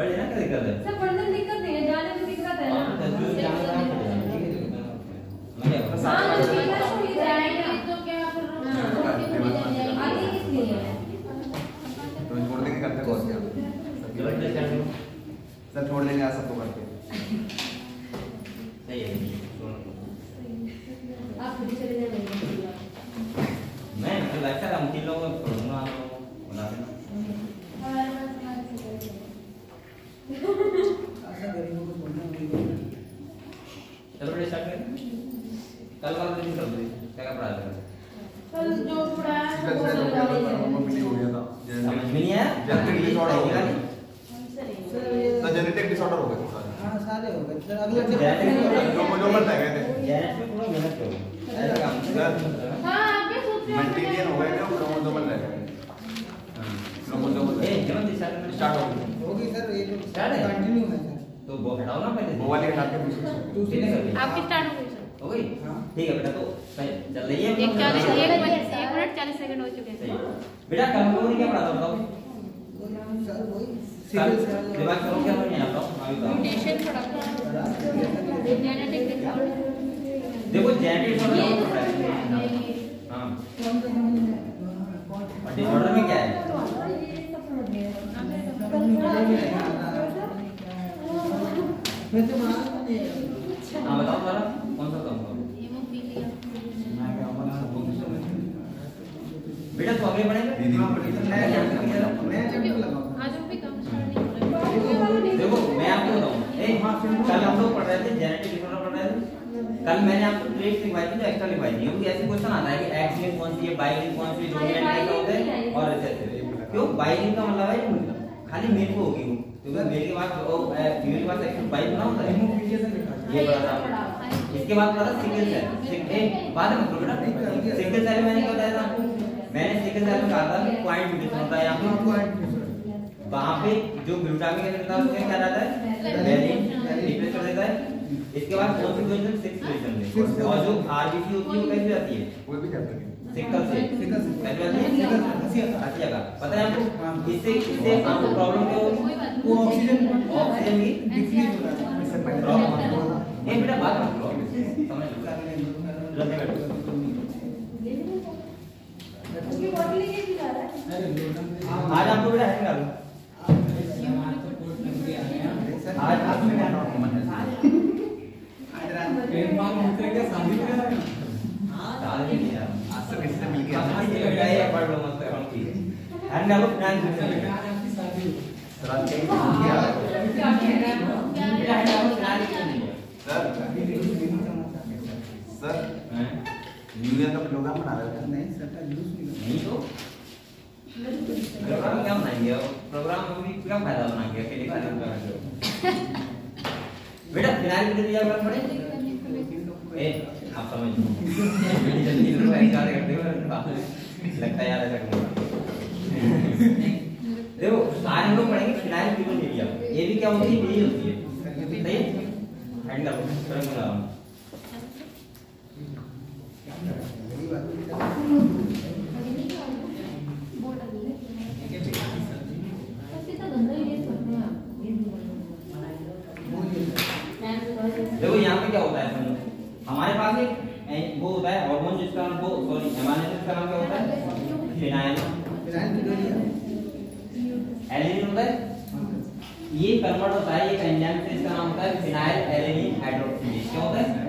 क्योंकि एक्स्ट्रा पढ़ रही है क्या है? पढ़े ना क्या दिक्कत है सब पढ़ने में दिक्कत नहीं है जाने में दिक्कत है ना और तस्वीर जाने का पड़ेगा ठीक है मैं क्या हाँ करूँ? तो ठीक है सुनी जाएँगे तो क्या फिर हाँ, आगे किस लिए है तो छोड़ देंगे करते बहुत क्या ज़बरदस्त कर दो सर छोड़ देंगे आज सबको करके सही है सुनो। आप खुद ही चले जाएँगे मैं तो लगता है हम तीन लोगों को पढ़ूँगा आप लोगों को बता देना चलो बेटा स्टार्ट करें कल वाला दिन कर दे क्या क्या पढ़ा था कल जो पढ़ाया कल वो से सब लोग डाल का दीजिए। मिली हो गया था समझ में नहीं आया जेनेटिक डिसऑर्डर हो गया हमसे नहीं। तो जेनेटिक डिसऑर्डर हो गया था Genetic- जो जो मत गए थे जेनेटिक में पूरा मेहनत करो ऐसा काम सर हाँ आप भी सोच रहे हो मल्टीलियन हो गए थे और क्रोमोसोमल रह गए क्रोमोसोमल ए जब स्टार्ट करना स्टार्ट हो गया तो वो हटाओ ना पहले वो वाली हटा के दूसरी कितने कर दी आपकी स्टार्ट हो गई सर हो गई ठीक है बेटा तो सही चल रही है एक चालीस एक मिनट एक मिनट चालीस सेकंड हो चुके सही हैं है। बेटा कल हम लोगों ने क्या पढ़ा था बताओ कल दिमाग करो क्या नहीं आता मैं भी बताऊँ। म्यूटेशन पड़ा जेनेटिक डिसऑर्डर देखो जेनेटिक डिसऑर्डर है। है। हाँ में क्या है। हाँ बताओ कौन सा बेटा तो अगले पढ़ेंगे दीदी हाँ, पढ़ेंगे। आज हम भी काम स्टार्ट नहीं हो रहा है देखो मैं आपको बताऊँ ए कल हम लोग पढ़ रहे थे जेनेटिक डिसऑर्डर पढ़ रहे थे कल मैंने आपको ट्रेट लिखवाई थी एक्स्ट्रा लिखवाई थी क्योंकि ऐसे क्वेश्चन आता है कि एक्स लिंक कौन सी है बाई लिंक कौन सी है डोमिनेंट लिंक होता है और ऐसे क्यों? बाई लिंक का मतलब है खाली मेल को होगी क्योंकि मेल के बाद वो फीमेल के पास एक्चुअल बाई बना होता है। ये पढ़ा था। इसके बाद पढ़ा सिंगल सेल ए बाद में बेटा। सिंगल सेल मैंने क्या बताया था? आपको मैंने सिंगल सेल में कहा था पॉइंट म्यूटेशन होता है यहाँ पे। वहाँ पे जो ग्लूटामिक एसिड था उसमें क्या रहता है? वैलिन रिप्लेस कर देता है। इसके बाद कौन सी पोजीशन सिक्स पोजीशन में और जो आरबीसी होती है वो कैसे आती है? कोई भी चैप्टर की सिकल से कैसे आती है? अच्छी जगह पता है आपको? इससे इससे आपको प्रॉब्लम क्या होगी? ऑक्सीजन ऑक्सीजन की डिफ्यूज होता है इससे पहले प्रॉब्लम ए बेटा बात मत करो समझ लो लगे बैठो उसकी बॉटल लेके भी जा रहा है आज आपको बेटा हैंग डालो है डाल के के लग कह रहे हैं नहीं सर? न्यू ईयर का बना थे नहीं तो प्रोग्राम क्या बनाएँगे? प्रोग्राम में भी क्या फ़ायदा बनाएँगे अकेले प्रोग्राम बेटा फिनाइल के लिए क्या पड़े? ए, आप समझ लो। जल्दी भाई कार्य करते हो लगता यार ऐसा करूँगा। देखो, सारे लोग पढ़ेंगे फिनाइल नहीं लिया। ये भी क्या होती है यही होती है। सही हैंड तुरंत लगाओ देखो यहाँ पे क्या होता है समझो हमारे पास एक वो होता है हार्मोन जिसका नाम वो सॉरी एमाइनो का नाम क्या होता है? फिनाइल एलिनिन होता है? ये कन्वर्ट होता है एक एंजाइम से इसका नाम होता है फिनाइल एलिनिन हाइड्रोक्सीलेज क्या होता है?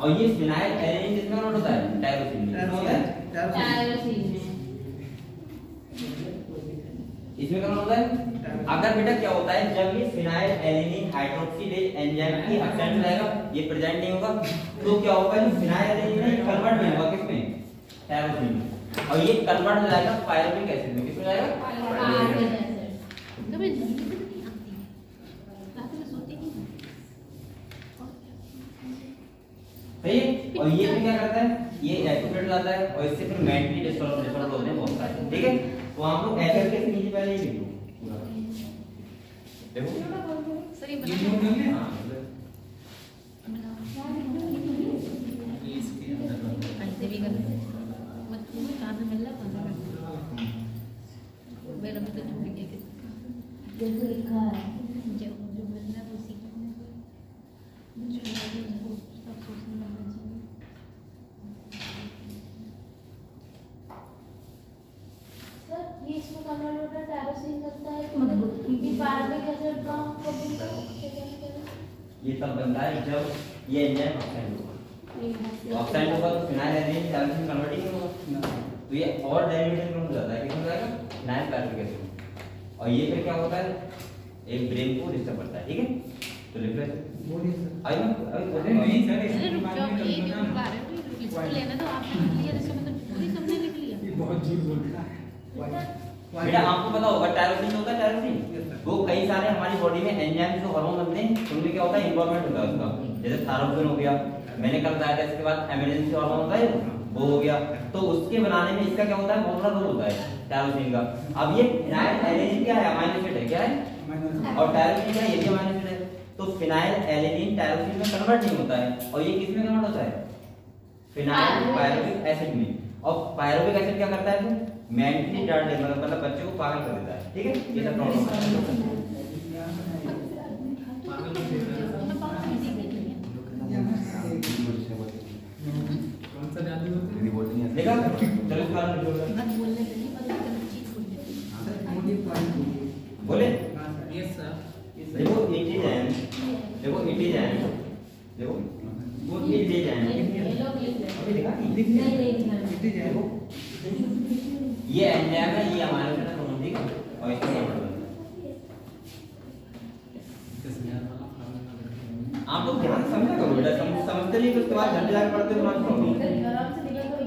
और ये फिनाइल एलिनिन किसमें कन्वर्ट होता है? टायरोसिन में होता है? इसमें क्या होता है? अगर बेटा क्या होता है जब ये फिनाइल एलिनिन हाइड्रोक्सीलेज एंजाइम की एब्सेंट रहेगा ये प्रेजेंट नहीं होगा तो क्या होगा? जो फिनाइल एलिनिन कन्वर्ट नहीं होगा किसमें? टायरोसिन में। और ये कन्वर्ट हो जाएगा पायरुविक एसिड में। किसमें जाएगा? में। सही और ये फिर क्या करता है? ये एक्यूपेट लाता है और इससे फिर मेंटली डिस्टर्ब होते हैं बहुत सारे। ठीक है? तो हम लोग ऐसे करके नीचे पहले ही लिख लो पूरा देखो। सर ये ये बना नहीं हाँ? इसके अंदर ऐसे भी कर मत मिल रहा मेरा तो छूट गया किसी जैसे लिखा है। जो जो मिल रहा है वो सीख जो है उसको सब सोचने लगना चाहिए सर ये इसमें कन्वर्ट होता है टैरोसिन लगता है क्योंकि पारमिक एसिड का हमको ये तब बनता है जब ये एंजाइम ऑक्साइड होगा। ऑक्साइड होगा तो फिनाइल एल्यूमिन टैरोसिन कन्वर्टिंग होगा। तो ये और डेरिवेटिव में हो जाता है। किसमें जाएगा? फिनाइल एसिड और ये फिर क्या होता है? एक ब्रेन को डिस्टर्ब करता है। ठीक है? तो लिख लेते बोलिए सर। I know? अभी अरे नहीं सर इसके जाओ में ये रहे हो लिस्ट लेना तो आपने लिख लिया इसका मतलब पूरी सबने लिख लिया। ये बहुत झूठ बोलता है। बेटा आपको पता होगा टायरोसिन होता है टायरोसिन वो कई सारे हमारी बॉडी में एंजाइम जो हार्मोन बनते हैं उनमें क्या होता है इन्वॉल्वमेंट होता है उसका। जैसे थायरोसिन हो गया मैंने कल बताया था इसके बाद इमरजेंसी हार्मोन होता है वो हो गया। तो उसके बनाने में इसका क्या होता है बहुत बड़ा रोल होता है टायरोसिन का। अब ये फिनाइल एलेनिन क्या है अमाइनो एसिड है क्या है? और टायरोसिन क्या है ये भी अमाइनो एसिड है। तो फिनाइल एलेनिन टायरोसिन में कन्वर्ट नहीं होता है और ये किसमें कन्वर्ट होता है? फिनाइल पायरुविक एसिड में। और पायरुविक एसिड क्या करता है मेंटली डार्ट मतलब बच्चे को पागल कर देता है। ठीक है? ये सब प्रॉब्लम देख है। देखा? चलो बोले? इट इज़ एन देखो इट इज़ एन देखो वो इट इज़ एन अभी देखा? नहीं नहीं देखो। ये एंजाइम है ये हमारे ठीक है। और है? आप लोग ध्यान से समझा करो बेटा? समझ समझते नहीं तो उसके बाद झंडे जाके पढ़ते हो तुम्हारी प्रॉब्लम आराम से निकल कर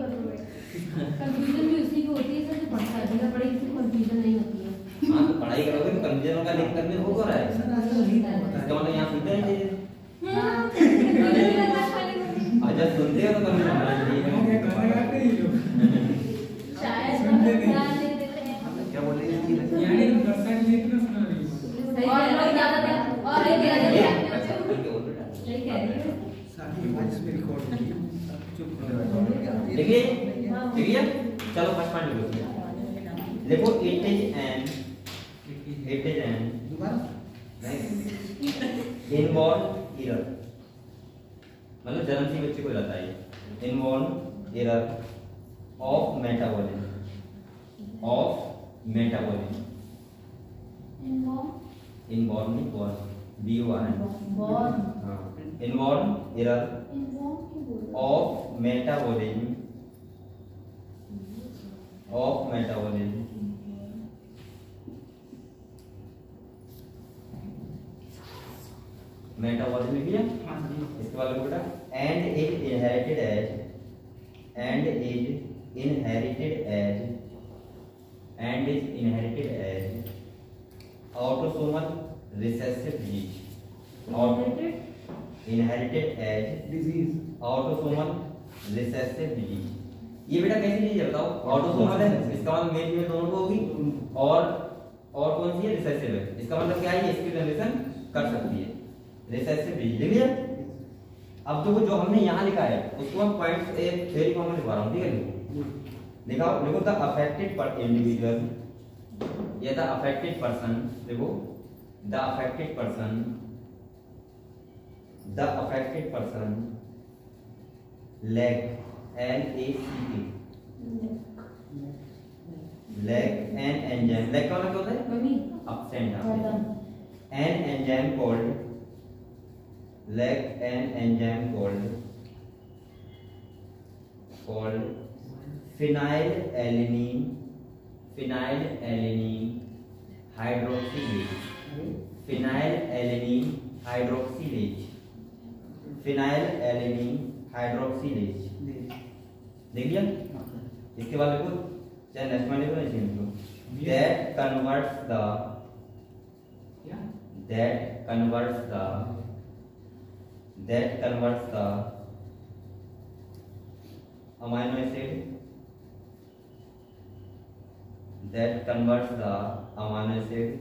कंफ्यूजन भी उसी की होती है सर जो पढ़ता है बिना पढ़े किसी कंफ्यूजन नहीं होती है। हाँ तो पढ़ाई करोगे तो कंफ्यूजन का लिंक करने हो रहा है? इसका मतलब यहाँ सुनते नहीं चाहिए अच्छा सुनते हो तो कंफ्यूजन होना चाहिए शायद सुनते हम नहीं। ध्यान नहीं देते हैं क्या बोल रही है यानी दर्शन देखना सुना रही। है। और लोग ज़्यादातर और एक कह रही है। अच्छा है देखिए देखिए चलो फ़र्स्ट पॉइंट लिखो देखो it is an it is an inborn error मतलब जन्म से बच्चे को जाता है inborn error of metabolism of metabolism inborn नहीं बॉर्न बी ओ आर हाँ inborn error metabolism of metabolism metabolism लिख लिया इसके बाद बेटा and is inherited as and is inherited as and is inherited as autosomal recessive disease. और inherited as disease autosomal recessive disease ये बेटा कैसी डिज़ीज़ है बताओ? ऑटोसोमल है इसका मतलब मेल फीमेल दोनों को होगी? और और कौन सी है? रिसेसिव है। इसका मतलब क्या है? ये इसकी जनरेशन कर सकती है। रिसेसिव डिज़ीज़ लिख लिया? अब देखो जो हमने यहाँ लिखा है उसको हम पॉइंट ए थ्योरी फॉर्म में लिखवा रहा हूँ ठीक है? देखा देखो द अफेक्टेड पर इंडिविजुअल या द अफेक्टेड पर्सन देखो the affected person the affected person lack L A C T lack and enzyme lack का मतलब होता है mummy ups and down enzyme called lack and enzyme called called phenylalanine phenylalanine, hydroxylase. Phenylalanine, hydroxylase. Phenylalanine, hydroxylase. देख लिया इसके बाद देखो चाहे नेक्स्ट पॉइंट देखो नहीं देखो that converts the that converts the that converts the amino acid that converts the amino acid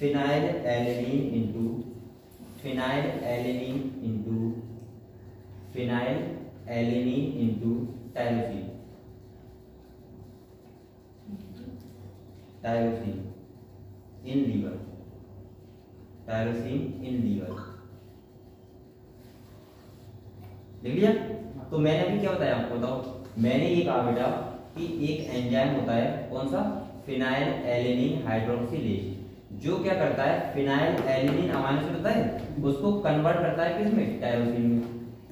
phenylalanine into phenylalanine into phenylalanine into tyrosine tyrosine in liver tyrosine in liver लिख लिया तो मैंने अभी क्या बताया आपको बताओ मैंने ये कहा बेटा कि एक एंजाइम होता है कौन सा? Phenylalanine hydroxylase. जो क्या करता है? फिनाइल एलिनिन अमाइनो एसिड होता है उसको कन्वर्ट करता है किसमें? टायरोसिन में।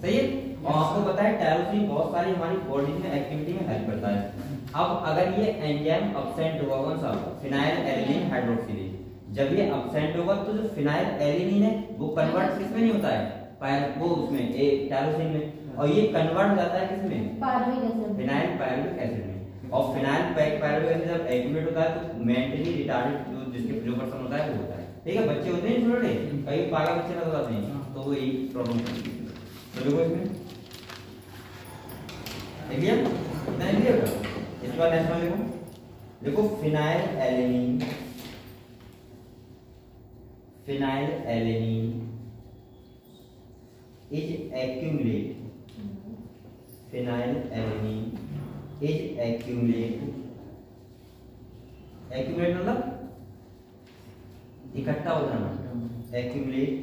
सही है? और आपको पता है टायरोसिन बहुत सारी हमारी बॉडी में एक्टिविटी में हेल्प करता है। अब अगर ये एंजाइम एब्सेंट होगा कौन सा? Phenylalanine hydroxylase. जब ये एब्सेंट होगा तो जो फिनाइल एलिनिन है वो कन्वर्ट किसमें नहीं होता है? पायर वो उसमें ए टायरोसिन में। और ये कन्वर्ट जाता है किसमें? Pyruvic acid phenyl pyruvic acid और फिनाइल जब एक्यूमुलेट होता है तो मेंटली रिटार्डेड जो जिसके जो पर्सन होता है वो होता है। ठीक है बच्चे होते हैं छोटे कई पागल बच्चे नज़र आते हैं। तो वो यही प्रॉब्लम होती है। तो देखो इसमें? लिख लिया? इतना लिया बेटा? इसके बाद नेक्स्ट वन लिखो देखो phenylalanine phenylalanine is accumulate. phenylalanine is accumulate accumulate मतलब इकट्ठा हो जाना accumulate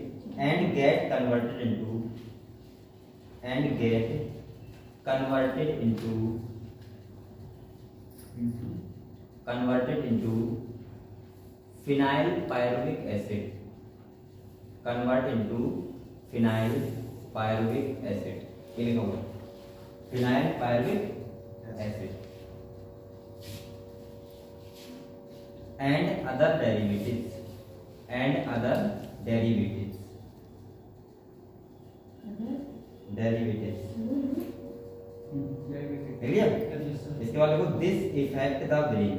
and get converted into and get converted into converted into phenyl pyruvic acid convert into phenyl pyruvic acid ये लिखा हुआ phenyl pyruvic acid and other derivatives and other derivatives derivatives इसके बाद देखो दिस इफ़ेक्ट द ब्रेन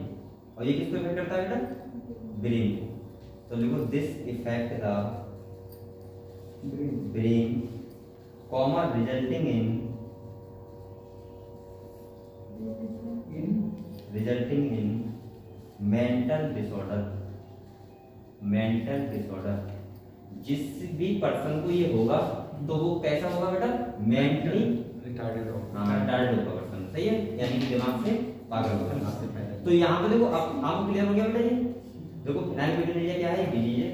और ये किसको effect करता है बेटा? ब्रेन तो देखो this effect the brain comma resulting in resulting in mental disorder mental disorder. जिस भी पर्सन को ये होगा तो वो कैसा होगा बेटा? मेंटली रिटार्डेड हो हाँ रिटार्ड होगा पर्सन सही है? यानी कि दिमाग से पागल होगा। से तो यहाँ पे देखो अब आपको क्लियर हो गया बेटा ये? देखो फिनाइल क्या है? डिज़ीज़ है।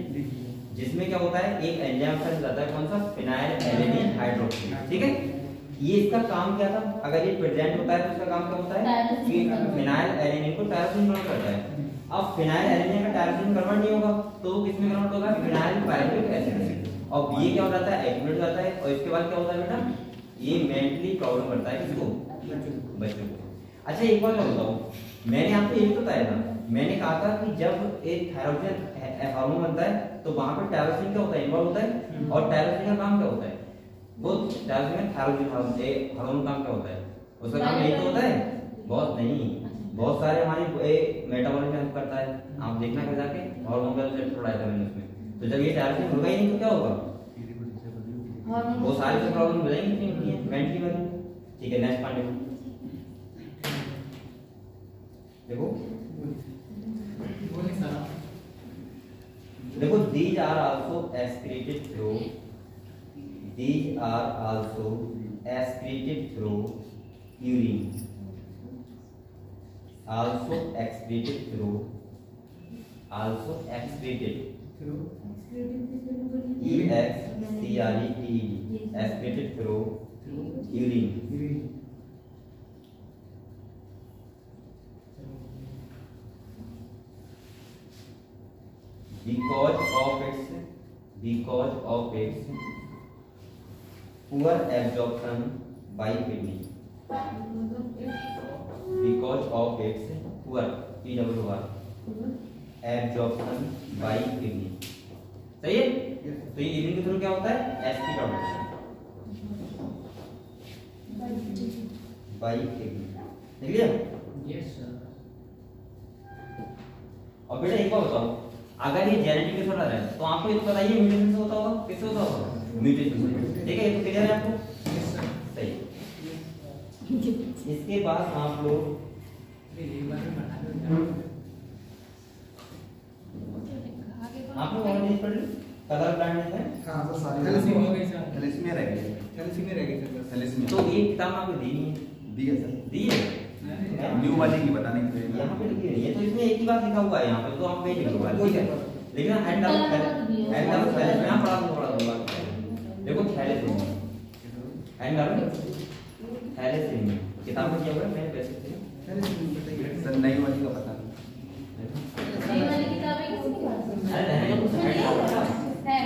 जिसमें क्या होता है? एक एंजाइम फंस जाता है कौन सा? फिनाइल एलेनिन हाइड्रोक्साइड ठीक है? ये इसका काम क्या था? अगर ये प्रेजेंट होता है? तो इसका काम क्या होता है। फिनाइल एलेनिन को टायरोसिन कन्वर्ट करता है। अब फिनाइल एलेनिन का टायरोसिन कन्वर्ट नहीं होगा तो वो किसमें कन्वर्ट होगा? फिनाइल पायरुविक एसिड और ये क्या हो जाता है? एक्टिवेट हो जाता है। और इसके बाद क्या होता है बेटा? ये मेंटली प्रॉब्लम करता है किसको? बच्चों को। अच्छा एक बात मैं बताऊँ मैंने आपको ये बताया था। मैंने कहा था कि जब एक थायरोसिन हार्मोन बनता है तो वहाँ पर टायरोसिन क्या होता है? इन्वॉल्व होता है। और टायरोसिन का काम क्या होता है? वो टायरोसिन में थायरोसिन हार्मोन काम क्या होता है? उसका काम यही तो होता है? बहुत नहीं। बहुत सारे हमारे मेटाबॉलिज्म हेल्प करता है। आप देखना कर जाके हार्मोन का रिसेप्टर पढ़ाया था मैंने उसमें। तो जब ये टायरोसिन होगा ही नहीं तो क्या होगा? वो सारी प्रॉब्लम हो जाएँगी। मेंटली वाली। ठीक है नेक्स्ट पॉइंट देखो। देखो। these are also excreted through these are also excreted through urine also excreted through also excreted through. E X C R E T E excreted through urine because of its because of its poor absorption by kidney because of its poor P double O R absorption by kidney सही है? तो ये urine के through क्या होता है? SP production by kidney देख लिया यस सर और बेटा एक बात बताओ अगर ये जेनेटिक डिसऑर्डर है तो आपको ये तो बताइए म्यूटेशन से होता होगा? किससे होता होगा? म्यूटेशन ठीक है ये तो क्लियर है आपको? सही। इसके बाद आप लोग आप लोग और नहीं पढ़? ली कलर ब्लाइंडनेस है? हाँ तो सारी थैलेसीमिया हो गई सर। थैलेसीमिया रह गई। थैलेसीमिया रह गई सर। थैलेसीमिया तो ये किताब आपको दी नहीं है। दी है सर। दी है? न्यू वाले की बताने के लिए। यहाँ पे लिखी है। ये तो इसमें एक ही बात लिखा हुआ है यहाँ पे तो आप वही लिखोगे ठीक है लेकिन हैंड डाउन हैंड डाउन पहले मैं पढ़ा दूँगा देखो थैलेसीमिया हैंड डाउन थैलेसीमिया किताब में दिया हुआ है मैंने पैसे से थैलेसीमिया सर नई वाली का बता ये वाली किताब है किसकी पास है?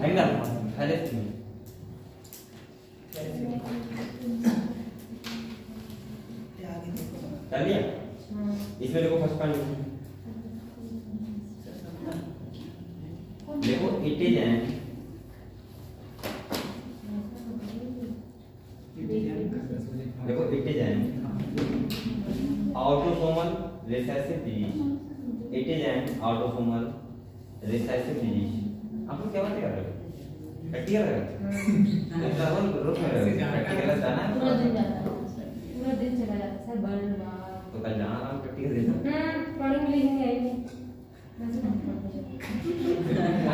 है डाउन थैलेसीमिया कर लिया इसमें देखो फ़र्स्ट पॉइंट देखो इट इज़ एन देखो it is an autosomal recessive disease it is an autosomal recessive disease आप लोग क्या बात कर रहे हो प्रैक्टिकल हो रहे हो प्रैक्टिकल पूरा दिन जाता है पूरा दिन चला जाता है सर बर्न बार कल जाना था प्रैक्टिकल देना। हम्म पढ़ूँगी नहीं वैसे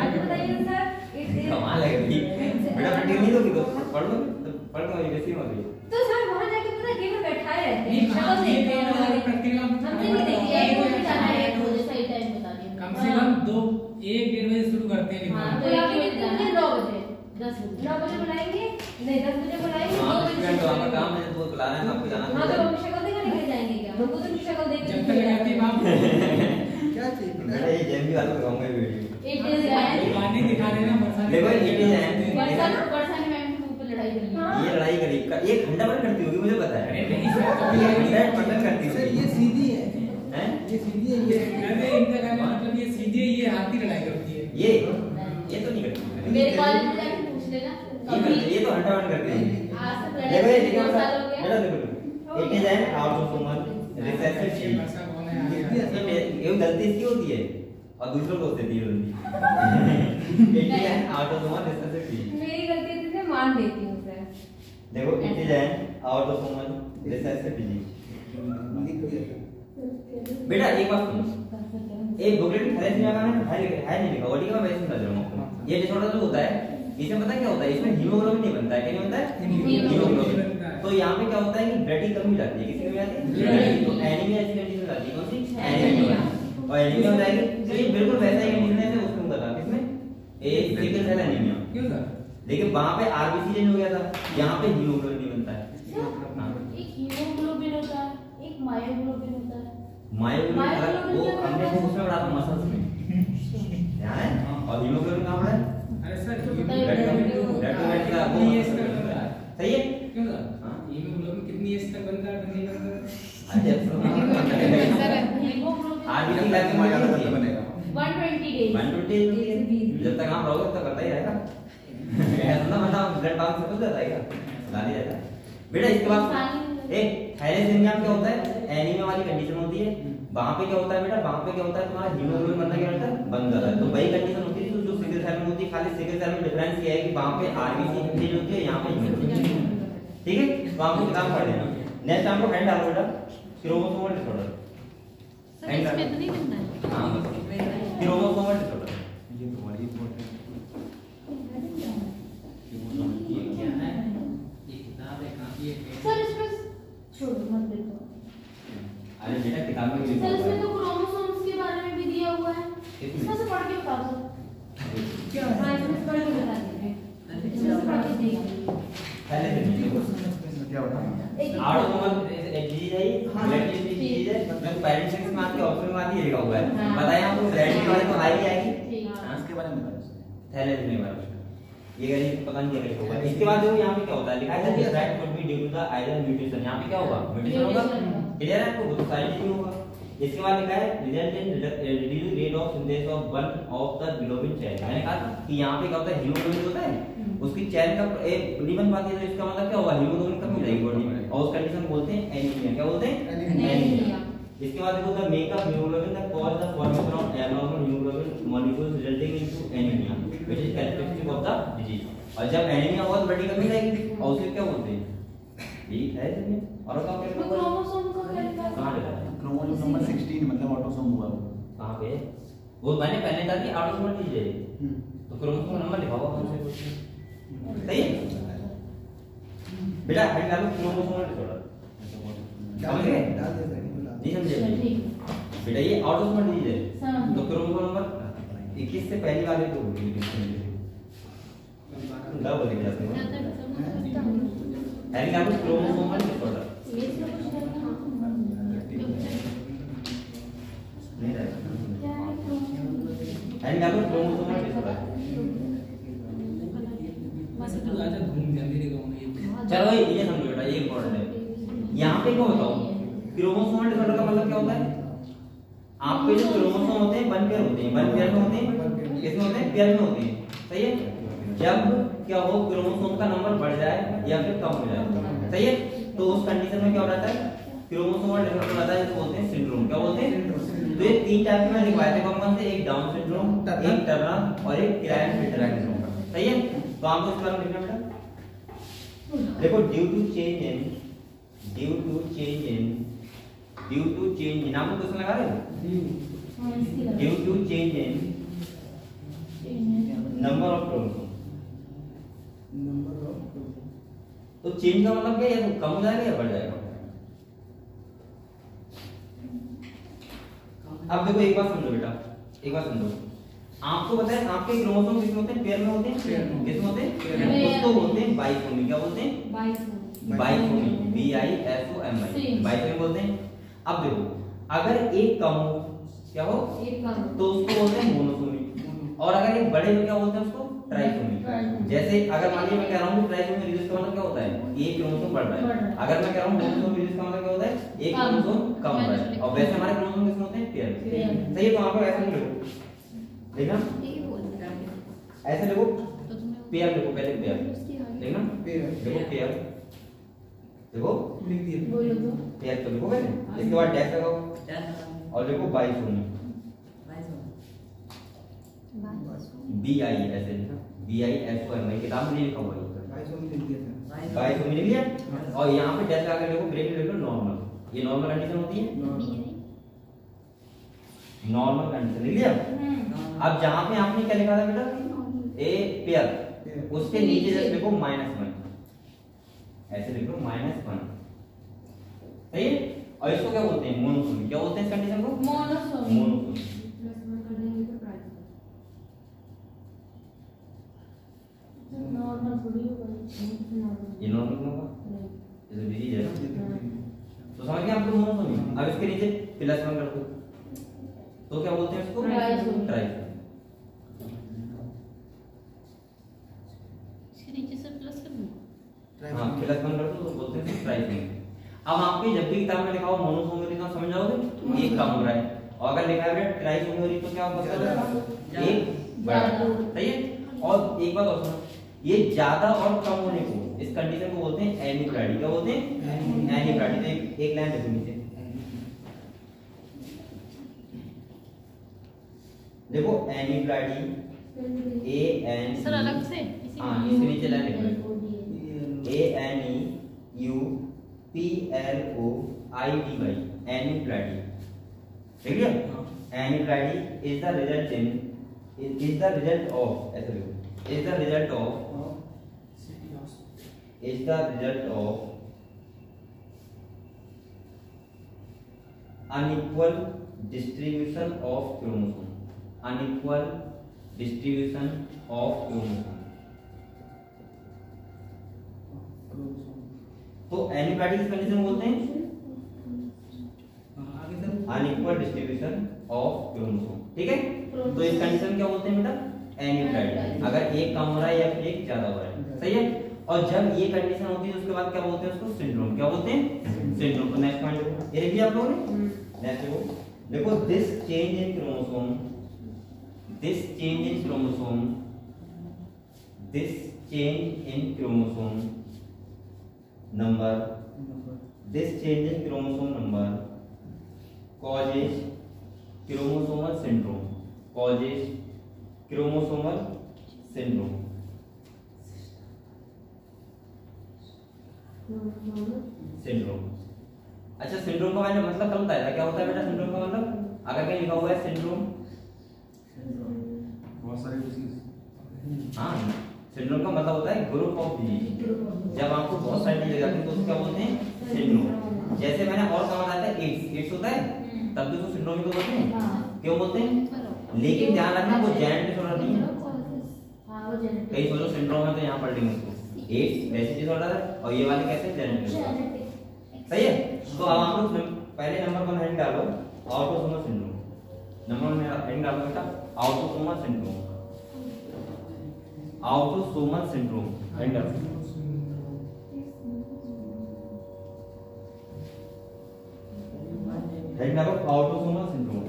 आज बताइए सर इज़ कमाल है कभी बेटा प्रैक्टिकल नहीं दोगी तो पढ़ लो तो पढ़ लो ये कैसी होगी तो सर वहाँ जाके पता बैठाए रहते नहीं, हैं। हाँ, शक्ल देखते हैं हमारी प्रैक्टिकल हमने नहीं देखी है वो भी जाना है। मुझे सही टाइम बता दिया। कम से कम दो एक डेढ़ बजे शुरू करते हैं हाँ तो यहाँ पे कितने बजे। नौ बजे बजे बुलाएँगे नहीं दस बजे बुलाएँगे हाँ दो बजे स्टूडेंट तो आपका से काम है तो बुला रहे हैं आपको जाना हाँ तो है हम शक्ल देखा नहीं जाएँगे क्या हमको तो शक्ल देख जब तक जाती बाप क्या चाहिए बेटा ये जेएमबी वालों को कहूँगा वीडियो इट इज़ एन पानी दिखा देना बरसात देखो, it is an- वर्षा ना वर्षा ने मैम के ऊपर लड़ाई कर ली हाँ। ये लड़ाई करी का ये घंटा भर करती होगी मुझे पता अरे है नहीं सर कभी हंड्रेड परसेंट करती सर होगी ये सीधी है हैं ये सीधी है ये अरे इनका कहने का मतलब ये सीधे ये हाथी लड़ाई करती है ये ये तो नहीं करती मेरे कॉलेज में जाके पूछ लेना ये करती ये तो घंटा भर करती है आज तक देखो ये लड़ाई देखो दो साल हो बेटा गया देखो it is an autosomal recessive ये जीन वर्षा कौन है आगे आगे। ये गलती इसकी होती है और दूसरों को होती है it is an autosomal recessive gene मेरी गलती थी मैं मान लेती हूँ सर देखो it is an autosomal recessive gene लिख दिया बेटा एक बात सुनो। एक बुकलेट में थैलेसीमिया का है है है नहीं लिखा। वो लिखा मैं वैसे समझ रहा हूँ ये डिसऑर्डर जो होता है इसमें पता क्या होता है? इसमें हीमोग्लोबिन नहीं बनता है। क्या नहीं बनता है? हीमोग्लोबिन। तो यहाँ पे क्या होता है कि ब्लड की कमी जाती है। किसकी कमी आती है? एनीमिया ऐसी कंडीशन आती है। कौन सी? एनीमिया और एनीमिया हो जाएगी तो ये बिल्कुल वैसा ही कंडीशन है जैसे उसमें बता किसमें? एक सिकल सेल एनीमिया क्यों सर लेकिन वहाँ पे आरबीसी चेंज हो गया था यहाँ पे हीमोग्लोबिन नहीं बनता है। हाँ। एक हीमोग्लोबिन होता है एक मायोग्लोबिन होता है। मायोग्लोबिन वो हमने उसमें पढ़ा था? मसल्स में। ध्यान है? और हीमोग्लोबिन कहाँ पढ़ा है? अरे सर का है, वो कितनी है। सही है? क्यों सर हाँ। हीमोग्लोबिन कितनी एज तक बनता है? अरे सर तो हीमोग्लोबिन आरबीसी लाइफ में मज़ा खत्म नहीं बनेगा। 120 डेज़। 120 डेज़ जब तक आप रहोगे तब तक करता ही रहेगा। ऐसा ना मतलब ब्लड काउंट से कुछ जाता है क्या? ला दिया जाता बेटा इसके बाद एक थैलेसीमिया में क्या होता है? एनीमिया वाली कंडीशन होती है। वहाँ पे क्या होता है बेटा? वहाँ पे क्या होता है? तुम्हारा हीमोग्लोबिन बनना क्या होता है बंद जाता है। तो वही कंडीशन होती है जो सिकल सेल में होती है। खाली सिकल सेल में डिफरेंस ये है कि वहाँ पे आरबीसी चेंज होती है यहाँ पे हीमोग्लोबिन ठीक है? तो आपको किताब पढ़ लेना। नेक्स्ट आपको हैंड डालो बेटा। क्रोमोसोमल डिसऑर्डर सर इसमें तो नहीं बनता है। हाँ क्रोमोसोमल डिसऑर्डर ये तो इंपॉर्टेंट ये क्या है? ये किताब है काफ़ी है? सर इसमें छोड़ दो मत देखो। अरे बेटा किताब में सर इसमें तो क्रोमोसोम्स के बारे में भी दिया हुआ है। इसमें से पढ़ के बताओ सर क्या हाँ इसमें पढ़ के बता दीजिए। इसमें से पढ़ के देख लीजिए पहले से देखो होता बताना एक आटोसोमल डिज़ीज़ है ये। हाँ। ब्लड डिज़ीज़ है। जो पेरेंट्स में आके ऑप्शन में आती है लिखा हुआ है। हाँ। आपको आपको के बारे में आई आएगी हाँ। इसके बारे में बताना थैलेसीमिया वाला ये गरीब पता नहीं क्या होगा। इसके बाद देखो यहाँ पे क्या होता है लिखा है right could be due to the iron mutation यहाँ पे क्या होगा? म्यूटेशन होगा? क्लियर है आपको? बहुत साइड चीज़ें होगा। इसके बाद लिखा है result in reduce rate of synthesis of one of the globin chain मैंने कहा कि यहाँ पे क्या होता है? हीमोग्लोबिन होता है? उसकी चेन का एक नहीं बन पाती है तो इसका मतलब क्या हुआ हीमोग्लोबिन कम हो जाएगी बॉडी में। और उस कंडीशन बोलते हैं एनीमिया क्या बोलते हैं? एनीमिया इसके बाद देखो the makeup haemoglobin the cause the formation of abnormal haemoglobin molecules resulting into anaemia which is characteristic of the disease और जब एनीमिया हुआ तो ब्लड की कमी रहेगी और उसे क्या बोलते हैं? ठीक है और क्या तो क्रोमोसोम को क्या लिखा है? कहाँ क्रोमोसोम नंबर 16 मतलब ऑटोसोम हुआ। वो कहाँ पे? वो मैंने पहले डाल दिया ऑटोसोम दीजिए तो क्रोमोसोम नंबर लिखा हुआ कौन से सही है? बेटा हट डालो क्रोमोसोम डिसऑर्डर समझ गए? डाल दे नहीं समझे? बेटा ये ऑटोसोम दीजिए समझ तो क्रोमोसोम नंबर 21 से पहली वाले को होगी डबल लिख जाते हैं हट डालो क्रोमोसोम डिसऑर्डर ये सब कुछ है ना? नहीं रहेगा क्या है क्रोमोसोम? हट डालो क्रोमोसोम डिसऑर्डर तू आजा घूम गया मेरे गाँव में ये चलो ये ये समझो बेटा, ये इंपॉर्टेंट है। यहाँ पे क्या बताओ क्रोमोसोम डिसऑर्डर का मतलब क्या होता है? आपके जो क्रोमोसोम होते हैं वन पेयर होते हैं। वन पेयर में होते हैं किसमें होते हैं पेयर में होते हैं। सही है? जब क्या हो क्रोमोसोम का नंबर बढ़ जाए या फिर कम हो जाए। सही है? तो उस कंडीशन में क्या हो जाता है? क्रोमोसोमल डिसऑर्डर होता है जिसको बोलते हैं सिंड्रोम क्या बोलते हैं? तो ये तीन टाइप में लिखवाए थे कौन कौन से? एक डाउन सिंड्रोम एक टर्नर और एक क्लाइन फ़िल्टर सिंड्रोम सही है? तो आपको इसके बारे में लिखना बेटा देखो due to change in due to change in due to change in आपको क्वेश्चन लगा रहे हो। Due to change in number of chromosome number of तो चेंज का मतलब क्या है? तो कम हो जाएगा या बढ़ जाएगा? अब देखो एक बात समझो बेटा एक बात समझो आपको पता है आपके क्रोमोसोम किसमें होते हैं? पेयर में होते हैं? में। किसमें होते पेयर हैं। में। उसको बोलते हैं बाइसोमी क्या बोलते हैं? Bisomy B I S O M I bisomy bisomy बोलते हैं? अब देखो अगर एक कम हो क्या हो? एक कम। तो उसको बोलते हैं मोनोसोमी और अगर एक बड़े में क्या बोलते हैं उसको? ट्राइसोमी जैसे अगर मान लीजिए मैं कह रहा हूँ ट्राइसोमी रिड्यूस का मतलब क्या होता है? एक क्रोमोसोम बढ़ रहा है। है। अगर मैं कह रहा हूँ मोनोसोम रिड्यूस का मतलब क्या होता है? एक क्रोमोसोम कम हो रहा है। और वैसे हमारे क्रोमोसोम किसमें होते हैं? पेयर सही है तो वहाँ पे ऐसा नहीं लिखो। देखना ऐसे लिखो। पेयर लिखो पहले पेयर देखना पेयर देखो पेयर देखो लिख दिया। बोलो तो। पेयर तो लिखो पहले। इसके बाद डैश लगाओ। और लिखो बाइसोमी बी आई ऐसे लिखा B I S O M I किताब में नहीं लिखा हुआ है बाईसों में लिख दिया था बाइसोमी लिख लिया और यहाँ पे डैश लगा के लिखो ब्रेक लिखो नॉर्मल ये नॉर्मल कंडीशन होती है? नॉर्मल कंडीशन लिख लिया। अब जहाँ पे आपने क्या लिखा था बेटा? A pair pair. उसके नीचे जस्ट लिखो माइनस वन ऐसे लिखो माइनस वन सही और इसको क्या बोलते हैं? मोनोसोमी क्या बोलते हैं इस कंडीशन को? मोनोसोमी। मोनोसोमी प्लस वन कर देंगे तो प्राइस नॉर्मल थोड़ी होगा ये नॉर्मल क्यों होगा ये तो डिज़ीज़ है तो समझ गए आप लोग मोनोसोमी अब इसके नीचे प्लस वन कर दो तो क्या बोलते हैं इसको ट्राइसोमी। ट्राइसोमी हाँ प्लस वन कर दो तो बोलते हैं ट्राइसोमी अब आपके जब भी किताब में लिखा हो मोनोसोमी का समझ जाओगे एक कम हो रहा है और अगर लिखा है ट्राइसोमी तो क्या मतलब है एक बड़ा सही है और एक बात और सुनो ये ज़्यादा और कम होने को इस कंडीशन को बोलते हैं एनिप्लाइडी क्या बोलते हैं? एनिप्लाइडी तो एक एक लाइन देखो नीचे। देखो एनिप्लाइडी ए एन सर अलग से इसी हाँ इसके नीचे लाइन लिखो A N E U P L O I D Y aneuploidy ठीक है? Aneuploidy is the result in is the result of ऐसे लिखो is the result of is the result of unequal distribution of chromosome unequal distribution of chromosome तो aneuploidy condition बोलते हैं unequal distribution of chromosome ठीक है तो इस condition क्या बोलते हैं बेटा एनीबॉडी अगर एक कम हो रहा है या फिर एक ज़्यादा हो रहा है। सही है? और जब ये कंडीशन होती है उसके बाद क्या बोलते हैं उसको? सिंड्रोम क्या बोलते हैं? सिंड्रोम तो नेक्स्ट पॉइंट ये लिया आप लोगों ने? नेक्स्ट देखो। देखो this change in chromosome this change in chromosome this change in chromosome number this change in chromosome number causes chromosomal syndrome. Causes chromosomal syndrome. Syndrome अच्छा सिंड्रोम का मैंने मतलब कम बताया था क्या होता है बेटा सिंड्रोम का मतलब? अगर कहीं लिखा हुआ है सिंड्रोम बहुत सारी हाँ सिंड्रोम का मतलब होता है ग्रुप ऑफ़ डिज़ीज़ जब आपको बहुत सारी डिज़ीज़ आती है तो उसको क्या बोलते हैं? सिंड्रोम जैसे मैंने और कहा था एड्स एड्स होता है? तब भी तो सिंड्रोम ही तो बोलते हैं. क्यों बोलते हैं? लेकिन ध्यान रखना वो जेनेटिक डिसऑर्डर नहीं है। हाँ कई सोचो सिंड्रोम है तो यहाँ पढ़ लेंगे उसको। एड्स वैसी डिसऑर्डर है और ये वाले कैसे? जेनेटिक सही है? तो अब आप लोग पहले नंबर पर हेडिंग डालो ऑटोसोमल सिंड्रोम नंबर में हेडिंग डालो बेटा autosomal syndrome autosomal syndrome heading डालो हेडिंग डालो ऑटोसोमल सिंड्रोम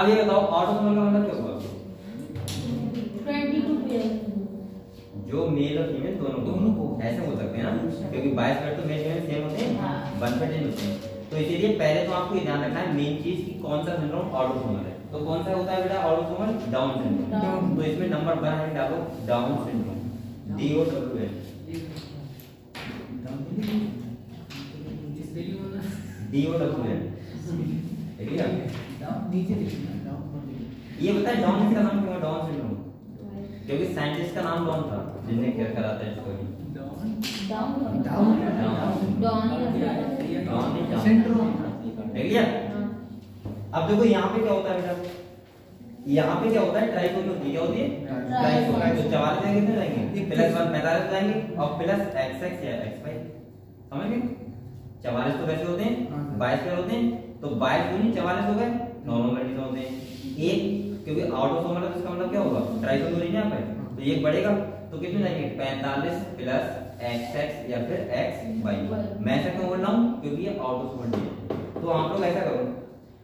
अब ये बताओ ऑटोसोमल का मतलब क्या हुआ? जो मेल और फीमेल दोनों दोनों को ऐसे हो सकते हैं ना क्योंकि बाईस पेयर तो मेल फीमेल सेम होते हैं वन पेयर नहीं होते हैं। तो इसीलिए पहले तो आपको ये ध्यान रखना है मेन चीज़ कि कौन सा सिंड्रोम ऑटोसोमल है। तो कौन सा होता है बेटा ऑटोसोमल डाउन सिंड्रोम तो इसमें नंबर वन है डालो down syndrome D O W L D O W L ठीक है ये बता डाउन इसका नाम क्यों डाउन सिंड्रोम। क्योंकि साइंटिस्ट का नाम डॉन था, जिसने केयर करा था इसको डॉन डॉन नहीं डाउन सिंड्रोम देख लिया अब देखो, यहाँ पे क्या होता है बेटा? यहाँ पे क्या होता है? है क्या होती है? ट्राइकोमी तो चवालीस जाएँगे कितने जाएँगे प्लस वन पैंतालीस जाएँगे और प्लस एक्स एक्स या एक्स वाई समझ गए? चवालीस तो कैसे होते हैं, बाईस पे होते हैं तो बाईस दूनी चवालीस हो गए। नॉर्मल कंडीशन होते हैं। एक क्योंकि ऑटोसोमल है तो इसका मतलब क्या होगा? ट्राइकोमी नहीं यहाँ पे। तो ये बढ़ेगा तो कितने जाएँगे? पैंतालीस प्लस एक्स एक्स या फिर एक्स वाई मैं ऐसा क्यों बोल रहा हूँ? क्योंकि ये आउट ऑफ़ ऑटोसोमल है। तो आप लोग ऐसा करो।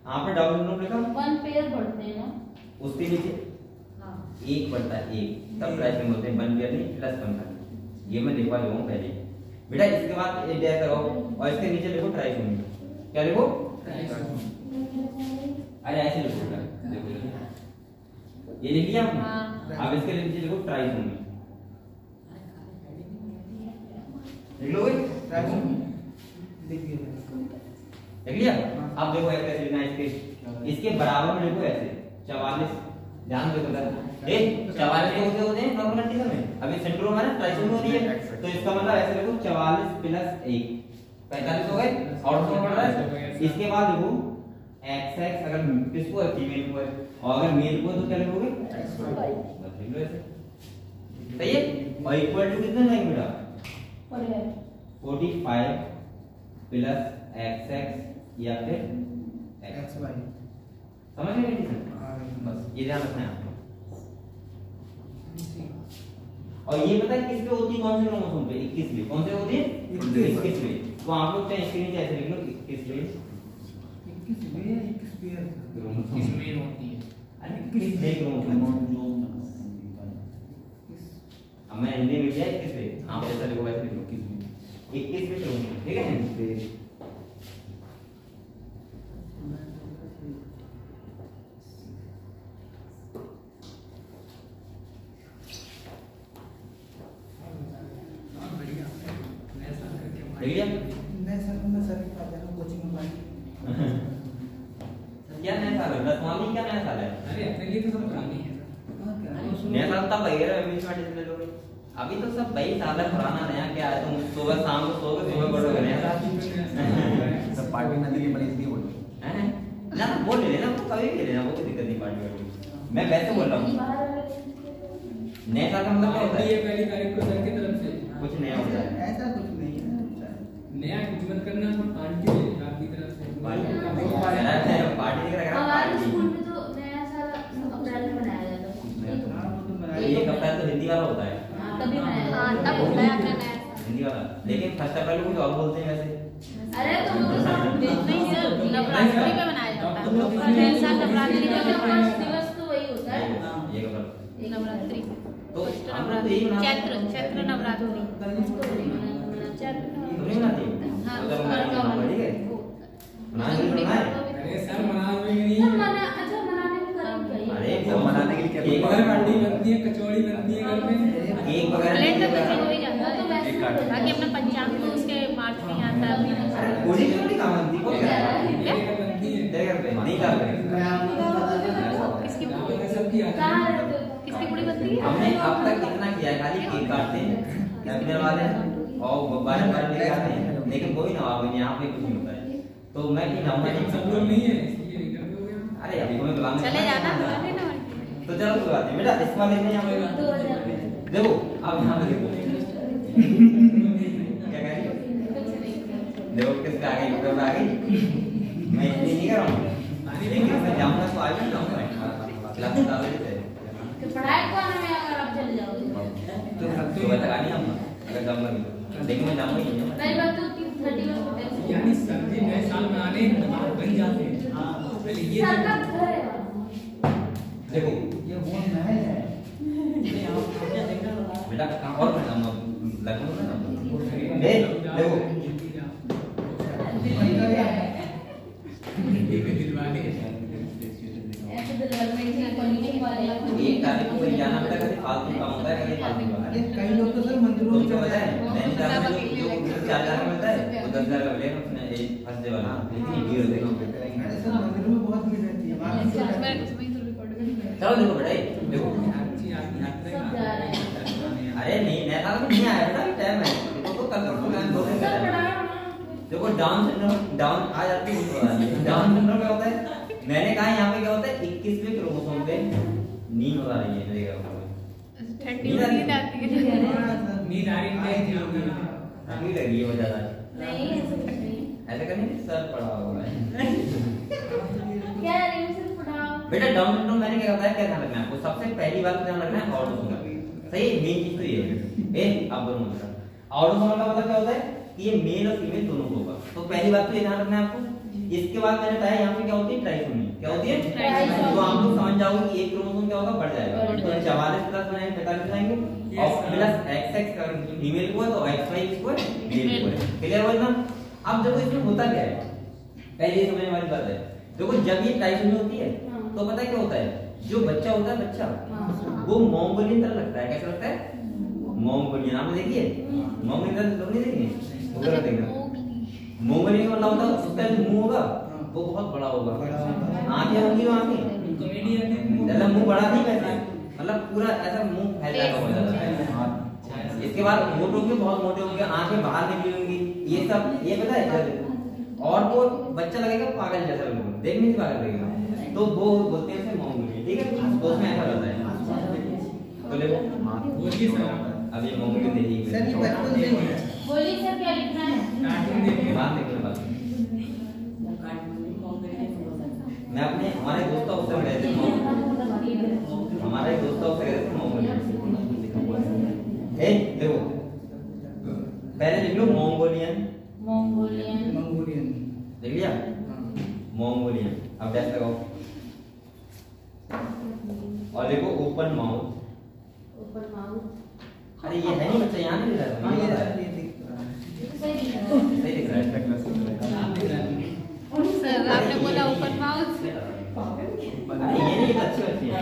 आपने डाउन सिंड्रोम लिखा? वन पेयर पढ़ते हैं ना। उसके नीचे। हाँ। एक बढ़ता है एक। तब ट्राइसिंग होते हैं वन पेयर नहीं प्लस वन का ये मैं लिखवा दूँगा पहले। बेटा इसके बाद एक डैश लगाओ और इसके नीचे लिखो ट्राइसिंग क्या लिखो? अरे ऐसे लिखो बेटा देखो लिखो। ये लिख लिया आपने? हाँ। अब इसके नीचे लिखो ट्राइसिंग लिख लोगे? लिख लिया। अब देखो ऐसे लिखना इसके। इसके बराबर में लिखो ऐसे। चवालीस। ध्यान दे बेटा ए चवालीस के होते होते हैं नॉर्मल कंडीशन में। अभी सिंड्रोम है ना ट्राइसोमी होती है। तो इसका मतलब ऐसे लिखो चवालीस प्लस एक। पैंतालीस हो गए। और पड़ रहा है। इसके बाद देखो एक्स एक्स अगर किसको है फीमेल को है और अगर मेल को है तो क्या लिखोगे बस लिख लो ऐसे सही है? और इक्वल टू कितने जाएँगे बेटा? पढ़े 45 प्लस एक्स एक्स या फिर एक्स वाई समझ गए कंडीशन बस ये ध्यान रखना है आपको। और ये पता है किस पे होती है? कौन से क्रोमोसोम पे? 21 पे। कौन से होती है? 21 21 पे। तो आप लोग चाहे इसके नीचे ऐसे लिख लो 21 पे। क्रोमोसोम। किसमें होती है? अरे किस वे क्रोमोसोम? अब हिंदी में किया 21 वे? हाँ। वैसा लिखो वैसे लिखो लो 21 पे 21 पे क्रोमोसोम? ठीक है देख लिया क्या नया साल है दसवां में क्या नया साल है अरे अपने लिए तो सब पुरानी है साल तब वही बीच में डिस्प्ले लोगे अभी तो सब वही साल है पुराना नया क्या है तुम सुबह शाम को सोओगे सुबह पढ़ोगे नया सब पार्टी नदी के बड़ी इसलिए बोलो हैं? ना ना बोल ले लेना वो कभी भी ले लेना वो कोई दिक्कत नहीं पार्टी वार्टी मैं वैसे बोल रहा हूँ नया साल का मतलब क्या होता ये पहली तारीख को सर की तरफ़ से कुछ नया होता है ऐसा कुछ नहीं है नया कुछ मत करना आंटी आपकी तरफ़ से पार्टी का पार्टी का लग रहा हमारे है स्कूल में तो नया साल अप्रैल में मनाया जाता हाँ, वो तो है बनाया एक हफ़्ता तो हिंदी वाला होता है। हाँ, तभी मनाया हाँ, तब होता है अपना नया हिंदी वाला लेकिन फ़र्स्ट अप्रैल को कुछ और बोलते हैं वैसे। अरे तुम तो सब नहीं सर नवरात्रि में मनाया जाता है। हर साल नवरात्रि पाँच दिवस तो वही होता है। ये कब नवरात्रि। तो हम लोग तो यही नवरात्रि। चैत्र चैत्र नवरात्रि। चैत्र नहीं मनाते हाँ, उधर मनाते हैं, ठीक है। मनाने के लिए मनाए। अरे सर मनाने नहीं मना अच्छा करें क्या ये? अरे सब मनाने के लिए केक मगर मंडी बनती है कचौड़ी बनती है घर में। केक वगैरह प्लेट तो बच्चे को ही जाता तो वैसे एक अपना पंचांग को उसके मार्च में ही आता अरे है पूरी कचौड़ी बनती है? कौन कर रहा है? क्या? बनती है। तेरे पे नहीं कर रहे किसकी यहाँ सबकी आती है किसकी पूरी बनती है? हमने अब तक इतना किया है खाली केक काटते हैं वाले और गुब्बारे वाले लेके आते हैं लेकिन कोई नवाब नहीं यहाँ पे कुछ नहीं होता है। तो मैं कि नंबर सब लोग नहीं है इसलिए नहीं करते हो गया अरे अभी हमें बुलाने चले जाना बुला लेना तो चलो बात नहीं। बेटा इस वाले में हज़ार। देखो अब यहाँ पे देखो। क्या कह रही हो? कुछ नहीं देखो किसका आ गई यूट्यूब आ गई। मैं इसलिए नहीं कर रहा हूँ। लेकिन मैं जाऊँगा तो आज ही जाऊँगा। क्लास बता देते तो पढ़ाई कौन है अगर आप चले जाओगे। तो तक आ नहीं आऊँगा अगर जाऊँगा तो। लेकिन मैं जाऊँगा ही नहीं। बात तो तीन थर्टी में होता है। यानी सर जी नए साल में आने बन जाते हैं। पहले ये देखो। घर है देखो। ये वो महल है। बेटा कहाँ और मैं लखनऊ में ना ए देखो दिलवाले ऐसे डेवलपमेंट के कॉलेज वाले एक तारीख को कहीं जाना बेटा कभी फालतू काम होता है कभी फालतू काम अरे कई लोग तो सर मंदिरों में तुमको पता चले है नैनीताल में जो जो चार हज़ार का मिलता है वो दस हज़ार का मिलेगा उसने एक फ़र्स्ट डे वाला इतनी भीड़ देखो अरे सर मंदिरों में बहुत भीड़ रहती है वहाँ इसमें तो- इसमें तो रिकॉर्ड में देखो बेटा देखो अरे नहीं में नहीं आया बेटा टाइम है देखो तो कल परसों प्लान दो दिन का है। देखो डाउन सिंड्रोम डाउन आ जाती है डाउन सिंड्रोम क्या होता है मैंने कहा यहाँ पे क्या होता है 21वें क्रोमोसोम पे नींद हो रही है मेरे घर में ठंडी नींद आती है नींद आ रही है कि लोग है ज़्यादा नहीं ऐसा कुछ नहीं ऐसा सर पड़ा हुआ है क्या रही हूँ सिर्फ़ पढ़ाओ बेटा डाउन सिंड्रोम मैंने क्या बताया क्या ध्यान रखना है? आपको सबसे पहली बात ध्यान रखना है ऑटोसोमल सही मेन चीज़ तो ये है। ए अब दोनों मतलब ऑटोसोमल का मतलब क्या होता है? कि ये मेल और फीमेल दोनों को होगा। तो पहली बात तो ये ध्यान रखना है आपको। इसके बाद मैंने बताया यहाँ पे क्या होती है? ट्राइसोमी क्या होती है? Trisomy। तो आप लोग समझ जाओगे कि एक क्रोमोसोम क्या होगा? बढ़ जाएगा। तो। 44 प्लस बनाएँगे 45 बनाएँगे और। प्लस XX का फीमेल को है तो XY किसको है मेल को है। क्लियर हो एकदम अब देखो इसमें होता क्या है? पहले समझने वाली बात है। देखो जब ये ट्राइसोमी होती है हाँ। तो पता है क्या होता है? जो बच्चा होता है बच्चा। हाँ। वो मोंगोलियन तरह लगता है। कैसा लगता है? मोंगोलियन। आपने देखिए। मोंगोलियन तरह लोग नहीं देखेंगे? उधर देखना मोंगोलियन का मतलब होता है उसका जो मुँह होगा वो बहुत बड़ा होगा। आँखें होंगी आँखें कॉमेडियन मतलब मुँह बड़ा नहीं वैसे। मतलब पूरा ऐसा मुँह फैला हुआ होता है इसके बाद होंठ होंगे बहुत मोटे होंगे आँखें बाहर निकली होंगी। ये सब ये पता है और वो बच्चा लगेगा पागल जैसा बिल्कुल देखने से पागल लगेगा। तो वो बोलते हैं उसे मोंगोली ठीक है? तो उसमें ऐसा रहता है। तो देखो बोलिए सर अब ये मोंगोली देखिए सर ये बचपन से ही है बोलिए सर क्या लिखना है? कार्टून देखिए बात देखने बात मैं अपने हमारे दोस्तों से गए थे हमारे दोस्तों से गए थे मोंगोली ए देखो पहले लिख लो मोंगोलियन मंगोलियन मंगोलियन लिख लिया? मंगोलियन अब डैश लगाओ। और देखो ओपन माउथ ऊपर माउथ अरे ये है नहीं बच्चा यहाँ नहीं रहा हाँ। है, ये ये सर है। ये दिख रहा है। सही लिखा है। सही दिख रहा है। सर आपने बोला ओपन माउथ अरे ये नहीं तो अच्छी है।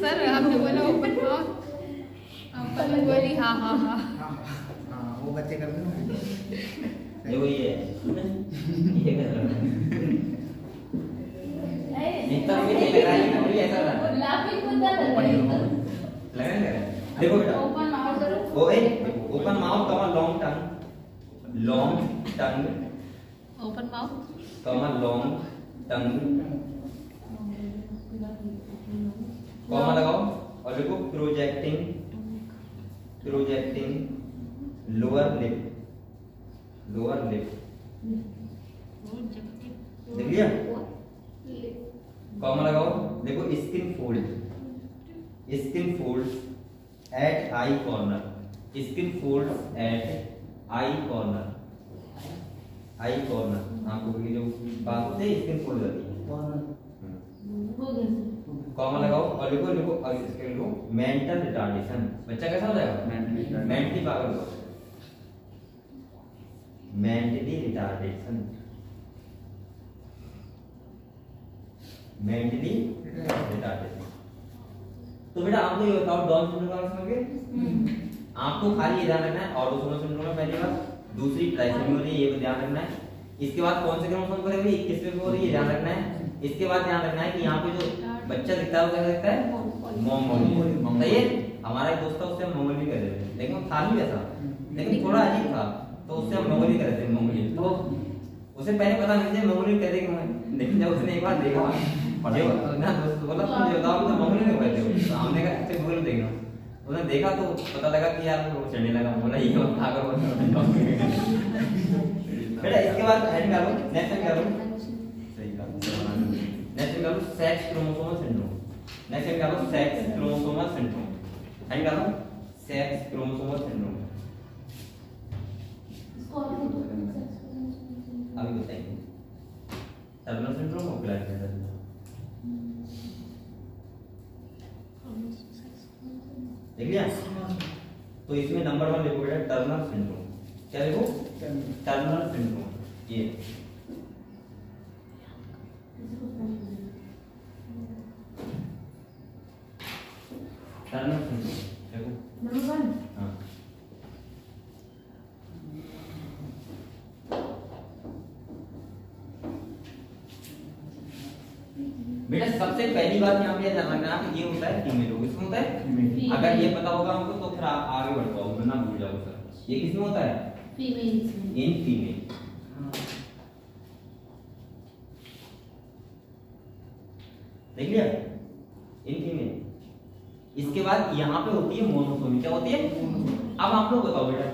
सर आपने बोला ओपन माउथ अपन बोली हाँ हाँ हाँ। हाँ हाँ वो बच्चे करते हैं देखो ये ये कर रहा है। इतना भी नहीं लग रहा है ये ऐसा लग रहा है लाफिंग कुत्ता लग रहा है लग रहा है देखो बेटा ओपन माउथ करो O A open mouth comma long tongue long tongue open mouth comma long tongue comma लगाओ और देखो projecting projecting lower lip lower lip देख लिया कॉमा लगाओ। देखो skin fold skin fold at eye corner skin fold at eye corner eye corner आँखों की जो बात होती है स्किन फुल जाती है। हो सर कॉमा लगाओ। और लिखो लिखो और इसके लिखो मेंटल रिटार्डेशन बच्चा कैसा हो जाएगा. मेंटली पागल हो मेंटली रिटार्डेशन मेंटली रिटार्डेशन तो बेटा आपको ये बताओ डाउन सिंड्रोम का समझ गए आपको खाली ये ध्यान रखना है ऑटोसोमल सिंड्रोम है पहली बात। दूसरी ट्राइसोमी हो रही है ये भी ध्यान रखना है। इसके बाद कौन से क्रोमोसोम पर है भाई? 21वें पे हो रही है? ध्यान रखना है। इसके बाद ध्यान रखना है कि यहाँ पे जो बच्चा दिखता है वो कैसा दिखता है? मोमोली सही है? हमारा एक दोस्त था उससे हम मोमोली कह रहे थे। लेकिन था नहीं वैसा। लेकिन थोड़ा अजीब था तो उससे हम मोमोली कह रहे थे मोमोली तो उसे पहले पता नहीं था मोमोली कह रहे कि लेकिन जब उसने एक बार देखा जो। ना बोला तुम जो बताओ तो मोमोली क्यों हो। तो हमने कहा अच्छा गूगल उसने देखा तो पता लगा कि यार वो चढ़ने लगा। बोला ये मत खा करो बेटा इसके बाद हेड निकालो नेक्स्ट निकालो सही कहा नेक्स्ट निकालो सेक्स क्रोमोसोमल सिंड्रोम नेक्स्ट निकालो सेक्स क्रोमोसोमल सिंड्रोम हेड निकालो सेक्स क्रोमोसोमल सिंड्रोम इसको तो अभी बताएँगे टर्नर सिंड्रोम और क्लैरिटी सिंड्रोम देख लिया तो इसमें नंबर वन लिखो बेटा टर्नर सिंड्रोम क्या लिखो? टर्नर सिंड्रोम ये. टर्नर सिंड्रोम देखो. नंबर वन हाँ. बेटा सबसे पहली बात यहाँ पे ध्यान रखना कि ये होता है फीमेल किसमें होता है? अगर ये पता होगा हमको तो फिर आप आगे बढ़ पाओगे ना भूल जाओगे सर। ये किसमें होता है? इन फीमेल देख लिया इन फीमेल इसके बाद यहाँ पे होती है मोनोसोमी क्या होती है? अब आप लोग बताओ बेटा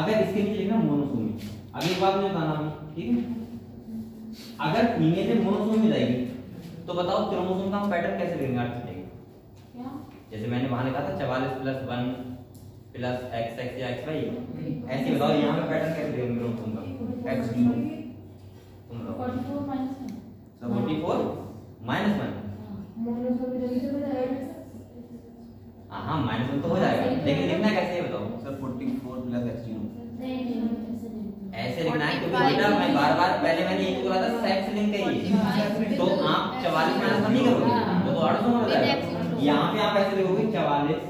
अगर इसके नीचे लिखना मोनोसोमी अब एक बात मुझे बताना ठीक है? अगर फीमेल में मोनोसोमी जाएगी तो बताओ क्रोमोसोम का हम पैटर्न कैसे क्या जैसे मैंने वहाँ लिखा था चवालीस plus one plus X X या एक्स वाई ऐसे बताओ यहाँ पे पैटर्न कैसे का एक्स डी तुम बताओ 44 minus 1 forty four minus one monosomy जल्दी से बताओ हाँ माइनस वन तो हो जाएगा। लेकिन लिखना कैसे है बताओ? सर 44 प्लस x ज़ीरो ऐसे लिखना है क्योंकि बेटा मैं बार बार पहले मैंने ये बोला था सेक्स लिंक कहिए तो आप चवालीस माइनस वन नहीं करोगे। तो तो आठ सौ हो जाएगा। यहाँ पे आप ऐसे लिखोगे चवालीस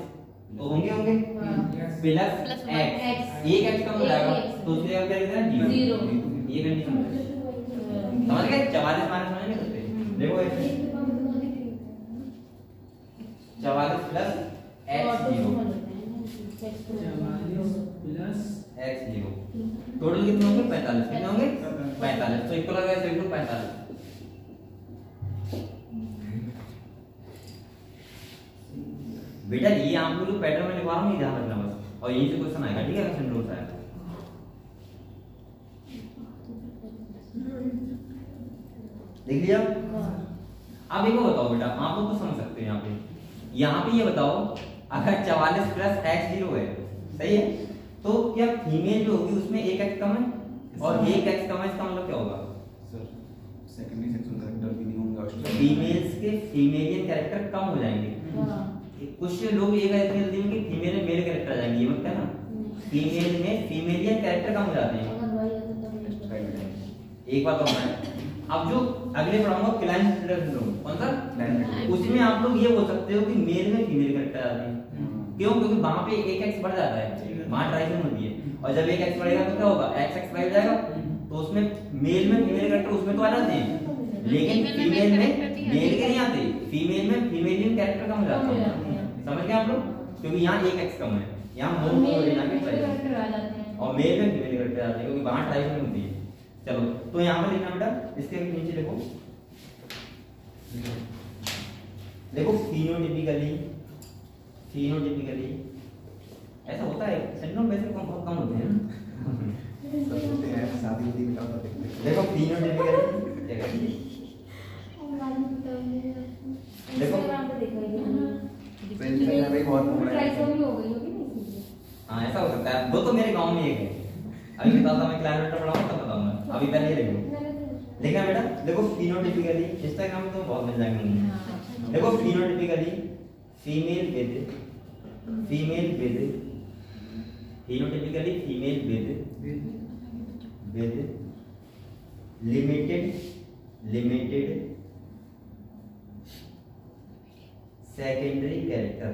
तो होंगे होंगे? प्लस एक्स एक एक्स कम हो जाएगा। तो उसके जगह क्या लिखना है? ज़ीरो। ये कंडीशन है समझ गए? चवालीस माइनस वन नहीं करते देखो ऐसे चवालीस plus X zero. X zero. Total कितने होंगे? पैंतालीस। कितने होंगे? पैंतालीस। तो इक्वल अगर लिख लो पैंतालीस। बेटा ये आप लोग जो पैटर्न में लिखवा रहा हूँ ध्यान रखना बस। और यहीं से क्वेश्चन आएगा ठीक है अगर सिंड्रोम आएगा देख लिया? अब एक और बताओ बेटा आप लोग तो समझ सकते हैं यहाँ पे। यहाँ पे ये बताओ अगर चवालीस प्लस एक्स ज़ीरो है सही है? तो क्या फीमेल जो होगी उसमें एक एक्स कम है? और एक एक्स कम है इसका मतलब क्या होगा? सर सेकेंडरी सेक्सुअल कैरेक्टर भी नहीं होंगे फीमेल्स के फीमेलियन कैरेक्टर कम हो जाएँगे। कुछ लोग ये कहते हैं जल्दी में कि फीमेल में मेल कैरेक्टर आ जाएँगे ये मतलब है ना फीमेल में फीमेलियन कैरेक्टर कम हो जाते हैं। एक बात और मैं अब जो अगले पढ़ाऊँगा क्लाइन सिंड्रोम कौन सा? उसमें आप लोग ये बोल सकते हो कि मेल में फीमेल कैरेक्टर आते हैं। क्यों? क्योंकि वहाँ पे एक एक्स बढ़ जाता है। वहाँ ट्राइजन होती है। और जब एक एक्स बढ़ेगा तो क्या होगा? एक्स एक्स बढ़ जाएगा। तो उसमें मेल में फीमेल कैरेक्टर उसमें तो आ जाते हैं। लेकिन फीमेल में मेल के नहीं आते। फीमेल में फीमेलियन कैरेक्टर कम हो जाता है। समझ गए आप लोग? क्योंकि यहाँ एक एक्स कम है। यहाँ हो जाएगा और मेल में फीमेल कैरेक्टर आते हैं। क्योंकि वहाँ ट्राइजन होती है। चलो तो यहाँ पे लिखना बेटा इसके नीचे लिखो देखो फिनोटिपिकली फिनोटिपिकली ऐसा होता है। सिंड्रोम वैसे कम बहुत कम होते हैं। सब होते हैं शादी देखो फिनोटिपिकली देखो देखो। तो इनका बहुत हाँ। ऐसा हो सकता है। वो तो मेरे गाँव में एक है। अभी बताता मैं क्लाइमेट पढ़ाऊँगा तब बताऊँगा अभी पहले ये लिख बेटा? देखो फिनोटिपिकली इंस्टाग्राम तो बहुत मिल जाएँगे देखो phenotypically female with female with phenotypically female with with limited limited secondary character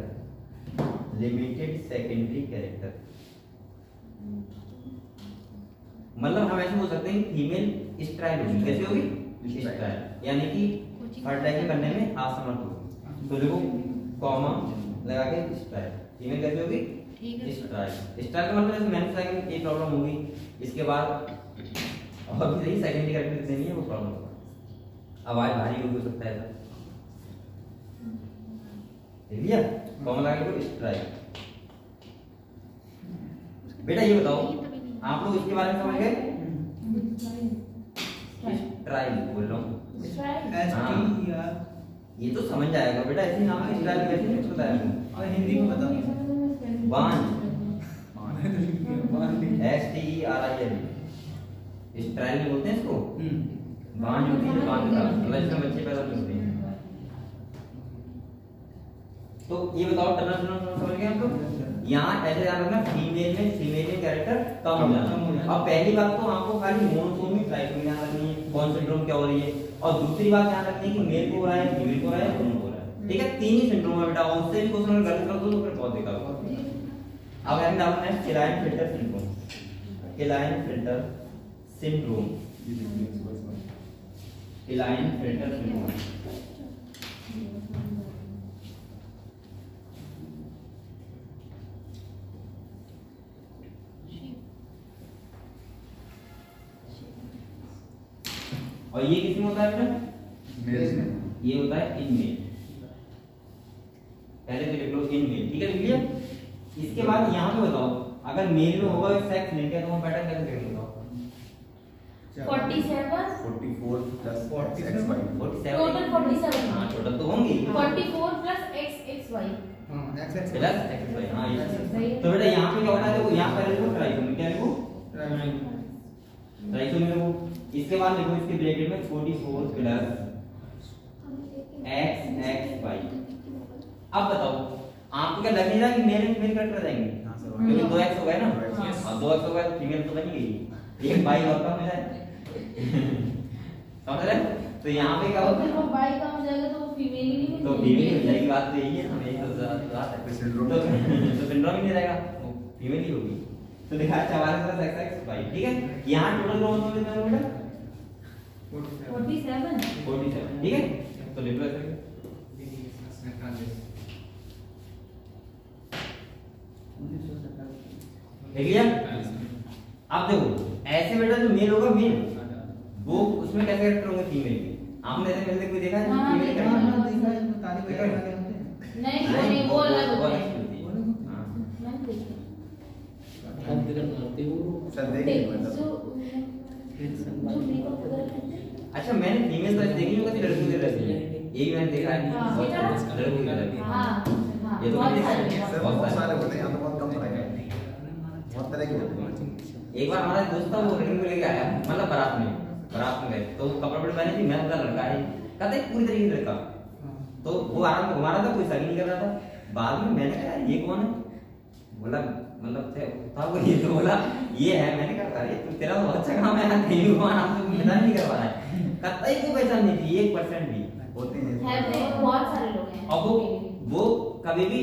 limited secondary character मतलब हम ऐसे बोल सकते हैं फीमेल स्ट्राइल होगी कैसे होगी. स्ट्राइल यानी कि फर्टाइलिंग करने में असमर्थ होगी तो देखो कॉमा लगा के स्ट्राइल फीमेल कैसे होगी? ठीक है। स्ट्राइल स्ट्राइल का मतलब जैसे मैंने बताया कि ये प्रॉब्लम होगी। इसके बाद और भी सही सेकेंडरी कैरेक्टर देनी है वो प्रॉब्लम होगा। आवाज़ भारी भी हो सकता है लिया कॉमा लगा के स्ट्राइल बेटा ये बताओ आप लोग इसके बारे में समझ गए? स्ट्राइल बोल रहा हूँ। एस ये तो समझ जाएगा बेटा ऐसे नाम है कैसे नहीं बताया? तुमको? और हिंदी में बताओ। बांझ S T E R I L sterile नहीं बोलते हैं इसको? बांझ होती है बांझ का। मतलब इसमें बच्चे पैदा नहीं होते हैं तो ये बताओ समझ गए हम लोग यहाँ ऐसे ध्यान रखना फीमेल में फीमेल में कैरेक्टर कम हो जाना अब पहली बात तो आपको खाली मोनोसोमी ट्राइकोमी ध्यान रखनी है कौन सिंड्रोम क्या हो रही है? और दूसरी बात ध्यान रखनी है कि मेल को हो रहा है फीमेल को हो रहा है दोनों को हो रहा है। ठीक है? तीन ही सिंड्रोम है बेटा उससे भी क्वेश्चन गलत कर दो तो फिर बहुत बेकार होगा। अब हम डालना है Klinefelter syndrome Klinefelter syndrome Klinefelter syndrome और ये किसमें होता है बेटा मेल्स में। ये होता है इनमेल पहले तो लिख लो इनमेल ठीक है लिख लिया इसके बाद यहाँ पे बताओ अगर मेल में होगा सेक्स लिंक है तो वो पैटर्न कैसे देखेंगे बताओ? Forty seven 44 plus 47 X Y 47 total हाँ टोटल तो होंगी। Forty four plus X X Y हाँ हाँ ये तो बेटा यहाँ पे क्या होता है? देखो यहाँ पहले लिखो ट्राइसोमी क्या लिखो? ट्राइसोमी लिखो इसके बाद लिखो इसके ब्रैकेट में 44 प्लस एक्स एक्स वाई अब बताओ आपको क्या लग नहीं रहा कि मेल फीमेल करेक्टर रहेंगे? हाँ सर। क्योंकि दो एक्स हो गए ना। हाँ। और दो एक्स हो गए तो फीमेल तो बन ही। गई एक बाई और कम है। समझ रहे तो यहाँ पे क्या तो होता है? वो बाई का हो जाएगा तो फीमेल ही नहीं तो फीमेल हो जाएगी बात तो यही है। हम तो बात है तो syndrome- तो तो सिंड्रोम ही नहीं रहेगा। वो फीमेल ही होगी। तो देखा चवालीस प्लस एक्स एक्स वाई ठीक है? यहाँ टोटल क्रोमोसोम कितने बेटा? फोर्टी सेवन 47 ठीक है? तो लिख लो ऐसे। देख लिया? अब देखो ऐसे बेटा जो मेल होगा मेल वो उसमें कैसे कैरेक्टर होंगे फीमेल के? आपने ऐसे मेल कोई देखा है? हाँ, फीमेल का है। है हैं नहीं वो नहीं वो अलग होता है हाँ मैंने देखा सर देख देख, मतलब जो जो मेकअप वगैरह करते हैं अच्छा मैंने फीमेल तो देखी होगी लड़कियों की रहती है। ये भी मैंने देखा है हाँ। बहुत सारी लड़कियों की रहती है हाँ हाँ। ये तो बहुत सारे है। होते हैं तो बहुत कम पढ़ाए बहुत तरह के होते हैं एक बार हमारा दोस्त था वो रिंग लेके आया मतलब बारात में। बारात में गए। तो कपड़ा पहने थी मैं उधर लड़का है। कहते हैं पूरी तरीके से लड़का। तो वो आराम से घुमा रहा था कोई सही नहीं कर रहा था। बाद में मैंने कहा ये कौन है? बोला मतलब थे था वो ये तो बोला ये है। मैंने कहा अरे तू तेरा तो अच्छा काम है कहीं भी घुमाना तो मैदान नहीं करवा रहा है। कतई को पहचान नहीं थी एक परसेंट भी। होते हैं। है तो बहुत सारे लोग हैं। और वो वो कभी भी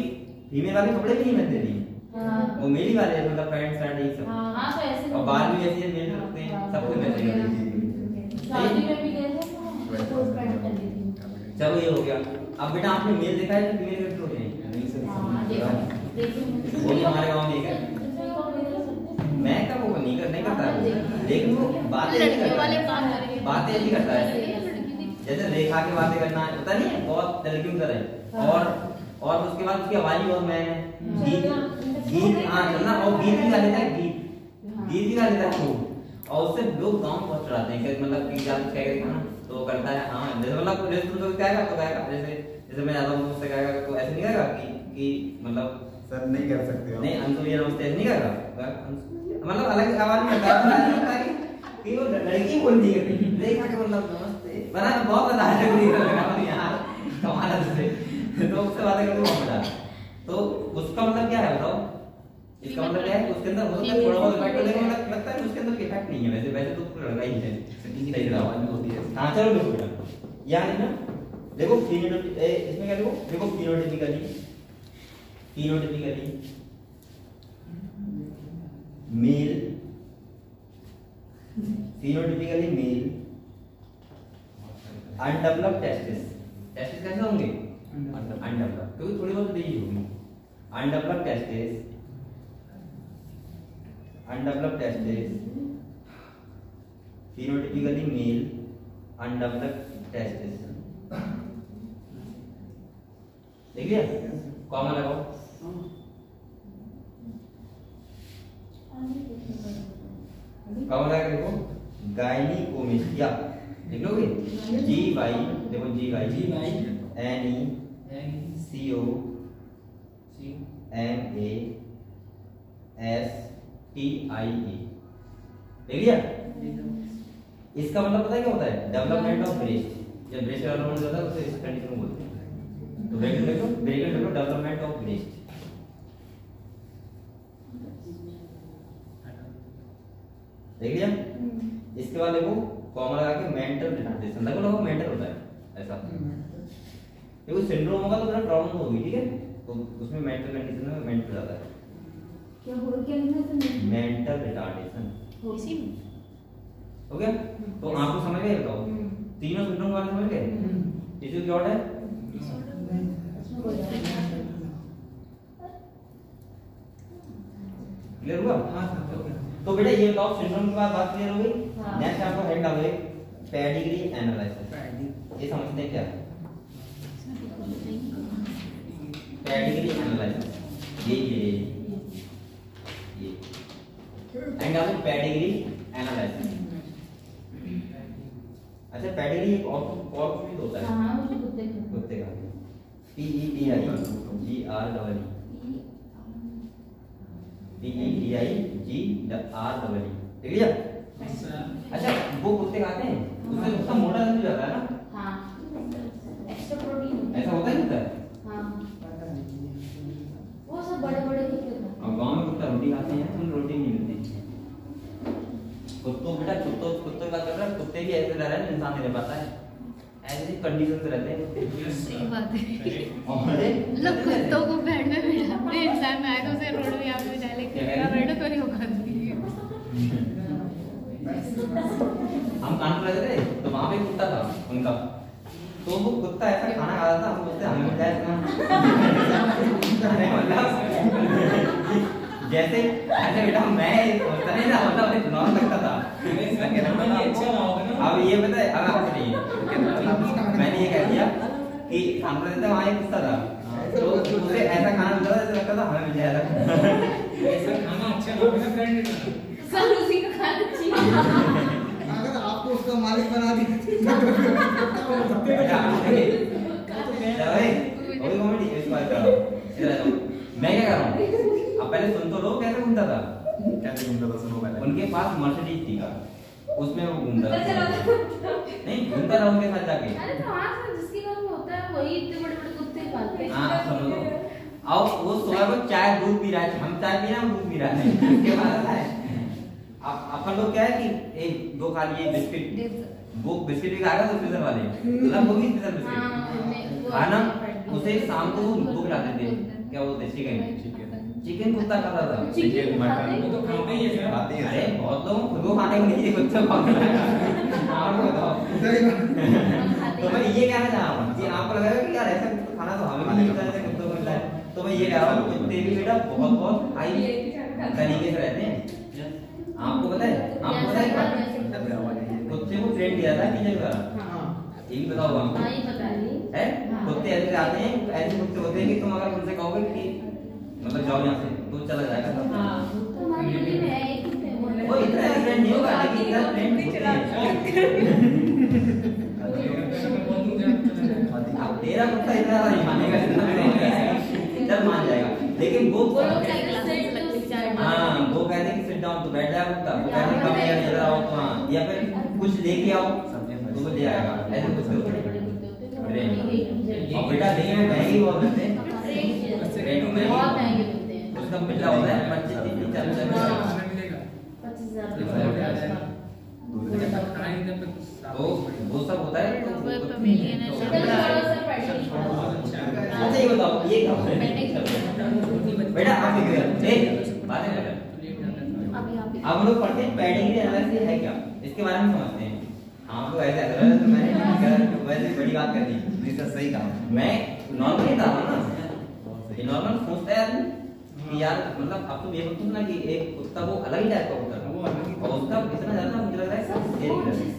फीमेल वाले कपड़े भी नहीं पहनते थी। हाँ। वो मेल वाले मतलब पैंट शर्ट ये सब। हाँ हाँ, तो ऐसे और बाल भी ऐसे मेल रखते हैं हाँ, सब कुछ हाँ, करते हैं। शादी में भी गए थे तो पैंट थी। चलो ये हो गया। अब बेटा आपने मेल देखा है कि फीमेल कैसे होते हैं नहीं? सर हाँ देखो देखो। वो भी हमारे गाँव में एक है। मैं क्या वो नहीं कर नहीं करता लेकिन वो बातें ऐसी करता है। बातें ऐसी करता है। जैसे रेखा की बातें करना है पता नहीं है, बहुत लड़कियों की तरह और और उसके बाद उसकी आवाज़ बहुत है। गीत गीत हाँ चलना। और गीत भी गा लेता है, गीत। गीत भी गा लेता है। खूब और उससे लोग गाँव बहुत चढ़ाते हैं। मतलब कि क्या करेगा ना तो करता है हाँ। जैसे मतलब जैसे तुम लोग गाएगा तो गाएगा। जैसे जैसे मैं जाता हूँ मुझसे गाएगा। तो ऐसे नहीं गाएगा कि मतलब सर नहीं कर सकते हो। नहीं अंशु ये नमस्ते नहीं गाएगा, अंशु- मतलब अलग आवाज़ में गाता है कि वो लड़की बोल दी गई देखा के मतलब नमस्ते। बना बहुत बता है। लग रहा यार कमाल है तुझसे तो उससे बातें करके बहुत मज़ा तो उसका मतलब क्या है बताओ? इसका मतलब क्या है? उसके अंदर हो सकता है थोड़ा बहुत इफ़ेक्ट लेकिन लग- लगता है उसके अंदर इफ़ेक्ट नहीं है। वैसे वैसे तो पूरा लड़का ही है। सही रहा आवाज़ होती है। हाँ चलो बेटा यहाँ लिखना देखो इसमें क्या लिखो देखो phenotypically phenotypically male phenotypically male undeveloped testis testis कैसे होंगे undeveloped क्योंकि थोड़ी बहुत देरी होगी undeveloped testis undeveloped testis phenotypically male undeveloped testis देख लिया कॉमा लगाओ लगा देखो लिख लोगे जी वाई देखो G Y G Y N E C O M A S T I E देख लिया? इसका मतलब पता है क्या होता है? डेवलपमेंट ऑफ़ ब्रेस्ट जब ब्रेस्ट डेवलपमेंट होता है उसे इस कंडीशन बोलते हैं। तो ब्रेकेट देखो ब्रेकेट देखो डेवलपमेंट ऑफ़ ब्रेस्ट देख लिया? इसके बाद देखो कॉमा लगा के मेंटल रिटार्डेशन देखो लोगों मेंटल होता है ऐसा। देखो सिंड्रोम होगा तो थोड़ा प्रॉब्लम होगी ठीक है? तो उसमें मेंटल कंडीशन में मेंटल जाता है। क्या हो क्या लिखना था मेंटल रिटार्डेशन इसी में। हो गया? तो आपको समझ गए बताओ? तीनों सिंड्रोम के बारे में समझ गए? इसी क्या होता है? क्लियर हुआ? हाँ सर हो गया। तो बेटा ये बताओ सिंड्रोम की बात बात क्लियर हो गई? हाँ। नेक्स्ट आपको हेड डालो एक पेडिग्री एनालिसिस ये समझते हैं क्या? पेडिग्री एनालिसिस ये ये ये एंड डालो पेडिग्री एनालिसिस अच्छा पेडिग्री एक और और भी होता है। हाँ मुझे कुत्ते का। कुत्ते का। P E D I G R double E P E D I G R double E देख लिया अच्छा वो कुत्ते खाते हैं उसमें उसका मोटा जाता है ना हाँ एक्स्ट्रा प्रोटीन ऐसा होता है कुत्ता हाँ वो सब बड़े बड़े कुत्ते और गाँव में कुत्ता रोटी खाते हैं उन रोटी नहीं मिलती कुत्तों बेटा कुत्तों कुत्तों की बात कर रहा है कुत्ते भी ऐसे रह रहे हैं इंसान नहीं रह पाता है ऐसी कंडीशन से रहते हैं सही बात है और मतलब कुत्तों को बेड में इंसान में आए तो उसे रोड में यहाँ पे तो हम कानपुर रहते थे तो वहाँ पे कुत्ता था उनका। तो वो कुत्ता ऐसा खाना खा रहा था हम बोलते हमें मतलब जैसे ऐसे बेटा मैं होता नहीं था मतलब नॉर्मल लगता था। अब ये पता है अब आपको नहीं। मैंने ये कह दिया कि खानपुर रहते वहाँ एक कुत्ता था। तो उसे ऐसा खाना मिलता था जैसे लगता था हमें मिल जाएगा। सब उसी का खाना चाहिए अगर आपको उसका मालिक बना दिया कर रहा हूँ। मैं क्या कर रहा हूँ अब पहले सुन तो लो कैसे घूमता था कैसे घूमता था सुनो पहले उनके पास मर्सिडीज थी का उसमें वो घूमता था नहीं घूमता था उनके साथ जाके अरे तो हाँ सर जिसके घर में होता है वही इतने बड़े बड़े कुत्ते पालते हैं हाँ सुनो लो और वो सोया को चाय दूध पी रहा है हम चाय पी रहे हैं दूध पी रहा है। उसके बाद है। अब अपन लोग क्या है कि एक दो खा लिए बिस्किट। वो बिस्किट भी खाएगा तो स्पेशल वाले। मतलब वो भी स्पेशल हाँ, बिस्किट वो खाना उसे शाम को वो वो खिलाते थे क्या बोलते चिकन चिकन चिकन कुत्ता खाता था। चिकन मटन वो तो खाते ही है खाते ही अरे बहुत लोग खुद को खाने को नहीं है बच्चों को खाने बताओ। सही बात तो हैं। मैं ये कहना चाह रहा हूँ कि आपको लगा कि यार ऐसा खाना तो हमें भी मिलता है ऐसे कुत्तों को मिलता है तो मैं ये कह रहा हूँ कुत्ते भी बेटा बहुत बहुत हाई तरीके से रहते हैं। आपको पता है आपको पता है कुत्ते को ट्रेन किया था टीचर का? हाँ। ये भी बताओ हाँ है। कुत्ते ऐसे आते हैं ऐसे कुत्ते होते हैं कि तुम अगर उनसे कहोगे कि मतलब जाओ यहाँ से तो चला जाएगा। हाँ तो है। वो इतना नहीं होगा लेकिन इतना होते हैं। तेरा कुत्ता इतना मानेगा है मान जाएगा। लेकिन वो चार हाँ? वो कहते हैं कि सिर्फ़ डाउन तो बैठ जाएगा कुत्ता वो कहते कम या ले आओ तो हाँ? या फिर कुछ लेके आओ तो वो ले आएगा। ऐसे कुछ करो और बेटा नहीं में महँगी बहुत होते हैं। रेट में बहुत महँगे मिलते हैं। उसका मिला होता है पच्चीस चालीस मिलेगा। पच्चीस तो वो सब होता है। तो है अच्छा ये बताओ ये है बेटा आप एक ए बातें रहे हैं आप हम लोग पढ़ते हैं पेडिग्री एनालिसिस है क्या इसके बारे में समझते हैं हम लोग ऐसे कर रहे तो मैंने वैसे बड़ी बात कर दी नहीं सर सही कहा मैं नॉर्मली था ना नॉर्मल सोचता है कि यार मतलब अब तुम ये मत सोचना कि एक कुत्ता वो अलग ही टाइप का होता है वो अलग ही- और उसका इतना ज़्यादा मुझे लग रहा है सब रहा है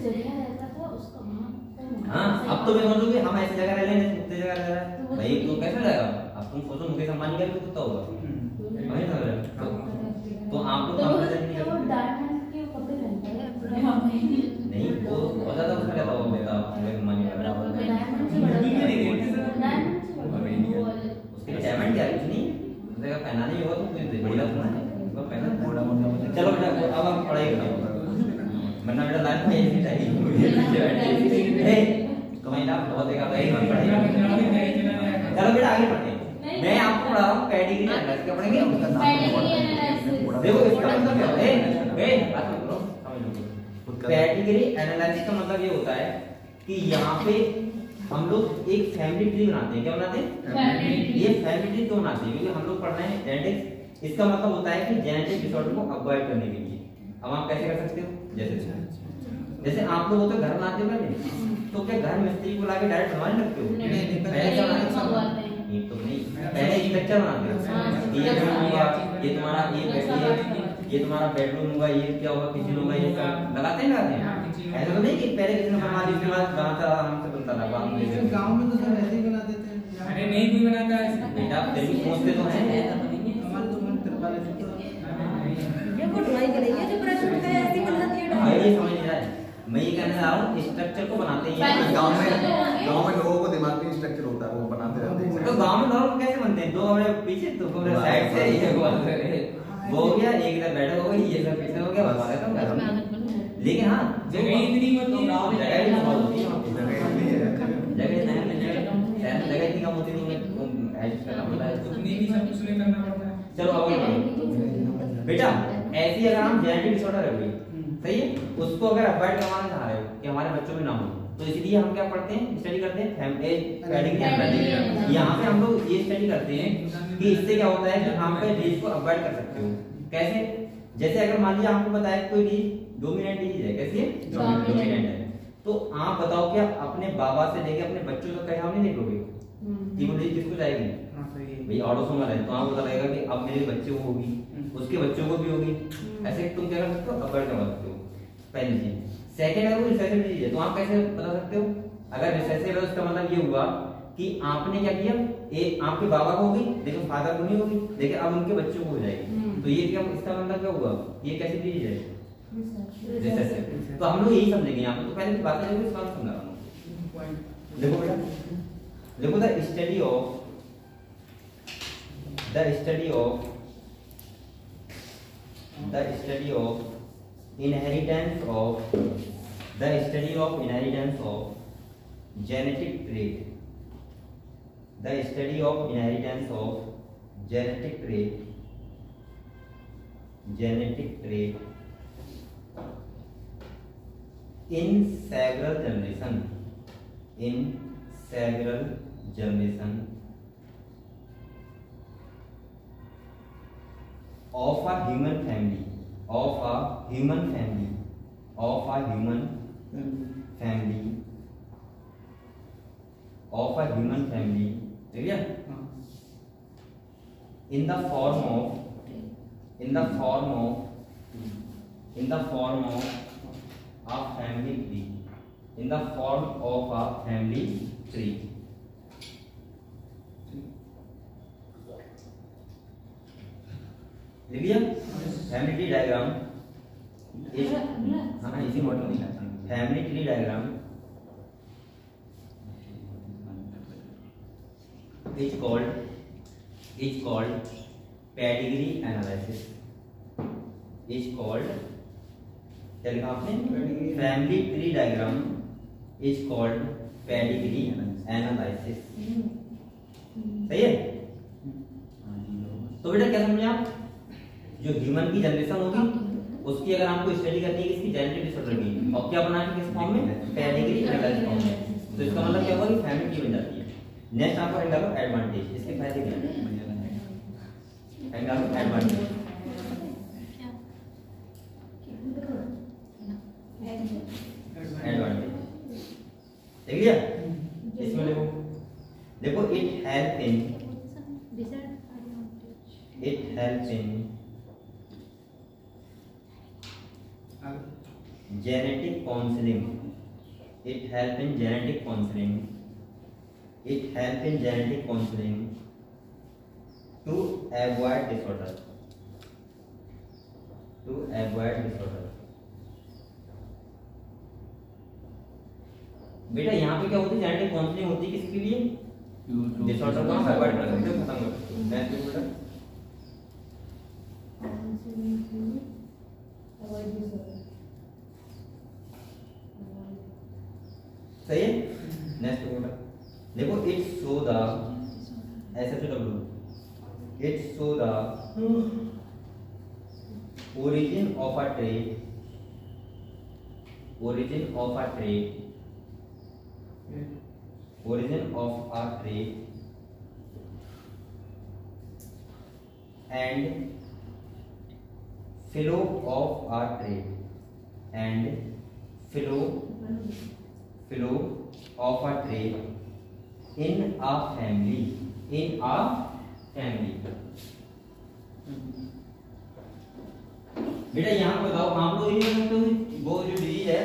हाँ अब तो मैं समझू कि हम ऐसी जगह रह लेंगे कुत्ते जगह रह रहा है भाई तो कैसे रहेगा अब तुम सोचो मुकेश अंबानी का भी कुत्ता होगा। वही समझ रहे हो? तो तो आप लोग तो वो कंपैरिजन नहीं तो वो करते डायमंड के कपड़े पहनता है नहीं वो बहुत ज़्यादा उसका डायमंड से बड़ा डायमंड से बड़ा वो वाले उसके डायमंड क्या कुछ नहीं उसने कहा पहना नहीं होगा तो कुछ बढ़िया सुना है वो पहना चलो बेटा अब हम पढ़ाई करो वरना बेटा लाइफ में यही चाहिए ए तुम्हें ना बहुत देखा भाई हम पढ़ाई चलो बेटा आगे पढ़ते हैं मैं आपको पढ़ा रहा हूँ कैटेगरी एनालिसिस क्या पढ़ेंगे Category analysis. देखो इसका मतलब क्या है ए ए बात मत करो समझ लो कैटेगरी एनालिसिस का मतलब ये होता है कि यहाँ पे हम लोग एक फैमिली ट्री बनाते हैं। क्या बनाते हैं? ये फैमिली ट्री क्यों बनाते हैं? क्योंकि हम लोग पढ़ रहे हैं जेनेटिक्स इसका मतलब होता है कि जेनेटिक डिसऑर्डर को अवॉइड करने के लिए। अब आप कैसे कर सकते हो? जैसे जैसे। आप लोग होते घर बनाते हो पहले तो क्या घर मिस्त्री को लाके डायरेक्ट बनवा नहीं लगते हो? तो नहीं। पहले स्ट्रक्चर बनाते हो। हाँ, ये। ये तुम्हारा ये ये ये तुम्हारा बेडरूम होगा ये क्या होगा किचन होगा ये सब। लगाते हैं लगाते हाँ, हैं। ऐसा तो नहीं कि पहले किचन बनवा दी उसके बाद बनाता आराम से बनता रहा बाद में गाँव में तो सब ऐसे ही बना देते हैं अरे नहीं कोई बनाता है बेटा फिर भी सोचते तो हैं। हमारे तो मन तिरपाल ऐसे तो। ये वो ड्राइंग करेंगे जो ब्रश होता है ऐसी बनाती है भाई ये समझ नहीं रहा मैं ये कहने जा रहा हूँ स्ट्रक्चर को बनाते हैं गाँव में तो। गाँव में लोगों को दिमाग में स्ट्रक्चर होता है वो बनाते रहते हैं। तो गाँव में लोग कैसे बनते हैं? दो कमरे पीछे दो कमरे साइड से ये वो वो हो गया एक इधर बैठक हो गई ये सब पीछे हो गया बस। खत्म बस लेकिन हाँ जगह इतनी होती है। जगह ही बहुत होती है। जगह है नहीं है। जगह शहर में जगह इतनी कम होती नहीं है एडजस्ट करना पड़ता है। उतनी भी सब कुछ नहीं करना पड़ता है। चलो आगे बढ़ो बेटा ऐसी अगर हम जेनेटिक डिसऑर्डर है सही है? उसको अगर अवॉइड करवाना चाह रहे हो कि हमारे बच्चों में ना हो तो इसलिए हम क्या पढ़ते हैं? स्टडी करते हैं? फैमिली यहाँ पे हम लोग ये स्टडी करते हैं कि इससे क्या होता है कि हम पे डिज़ीज़ को अवॉइड कर सकते हो। कैसे? जैसे अगर मान लीजिए आपको बताया कोई डिज़ीज़ डोमिनेंट डिज़ीज़ है कैसी है? डोमिनेंट है। तो आप बताओ कि आप अपने बाबा से लेके अपने बच्चों तक कहीं नहीं देख कि वो डिज़ीज़ किसको जाएगी? हाँ सही है। भाई ऑटोसोमल है तो आपको पता लगेगा कि अब मेरे बच्चे को होगी उसके बच्चों को भी होगी। ऐसे तुम क्या कर सकते हो? अवॉइड करवा सकते हो पहली चीज़। सेकंड है वो रिसेसिव डिज़ीज़ है। तो आप कैसे बता सकते हो? अगर रिसेसिव है उसका मतलब ये हुआ कि आपने क्या किया? ए आपके बाबा को होगी लेकिन फादर को नहीं होगी लेकिन अब उनके बच्चों को हो जाएगी। हम्म। तो ये क्या इसका मतलब क्या हुआ? ये कैसी डिज़ीज़ है? तो हम लोग यही समझेंगे यहाँ पे तो पहले बात हूँ देखो बेटा, देखो the study of the study of the study of inheritance of the study of inheritance of genetic trait the study of inheritance of genetic trait genetic trait in several generation in several generation of a human family of a human family of a human family of a human family ठीक है। In the form of in the form of in the form of a family tree in the form of a family tree लिख लिया family tree diagram हाँ इसी model में family tree diagram is called is called pedigree analysis is called क्या लिखा आपने family tree diagram is called pedigree analysis सही है? तो बेटा क्या समझे आप? जो ह्यूमन की जनरेशन होगी उसकी अगर आपको स्टडी करनी है इसकी जेनेटिक डिसऑर्डर की। और क्या बनाना है किस फॉर्म में? पेडिग्री एनालिसिस फॉर्म में। तो इसका मतलब क्या होगा कि फैमिली ट्री बन जाती है। नेक्स्ट आपको एंड डालो एडवांटेज इसके फ़ायदे क्या हैं? डालो एडवांटेज एडवांटेज हम्म। देखो। देखो it help in it help in genetic counselling it help in genetic counselling it help in genetic counselling to avoid disorder to avoid disorder बेटा यहाँ पे क्या होती है? जेनेटिक काउंसलिंग होती है किसके लिए? डिसऑर्डर को हैं। खत्म कर सकते हैं नेक्स्ट बेटा। सही है? नेक्स्ट बेटा। देखो it show the W it show the origin of a trait origin of a trait origin of a trait and flow of a trait and flow flow of a trait in a family in a family बेटा यहाँ बताओ आप लोग ये तो वो जो disease है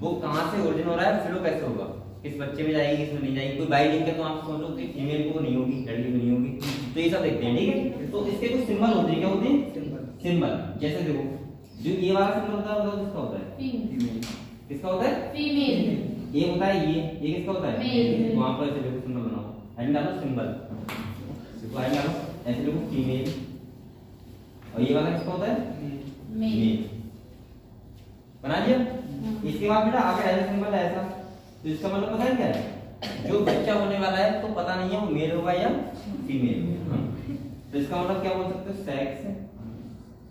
वो कहाँ से ओरिजिन हो रहा है फ्लो कैसे होगा किस बच्चे में जाएगी किसमें नहीं जाएगी कोई बाई लिंक है तो आप सोचो कि फीमेल को नहीं होगी लड़की को नहीं होगी तो ये सब देखते हैं ठीक है? तो इसके कुछ सिंबल होते हैं क्या होते हैं? सिंबल। जैसे देखो जो ये वाला सिंबल होता है वो किसका होता है? किसका होता है? फीमेल ये होता है ये ये किसका होता है? Male. वहाँ पर ऐसे देखो सिंबल बनाओ। एंड डालो सिंबल। देखो एंड डालो ऐसे देखो फीमेल और ये वाला किसका होता है? मेल मेल बना दिया? इसके बाद बेटा आगे ऐसा सिंबल है ऐसा तो इसका मतलब पता है क्या है? जो बच्चा होने वाला है तो पता नहीं है वो मेल होगा या फीमेल होगा। तो इसका मतलब क्या बोल सकते हो? सेक्स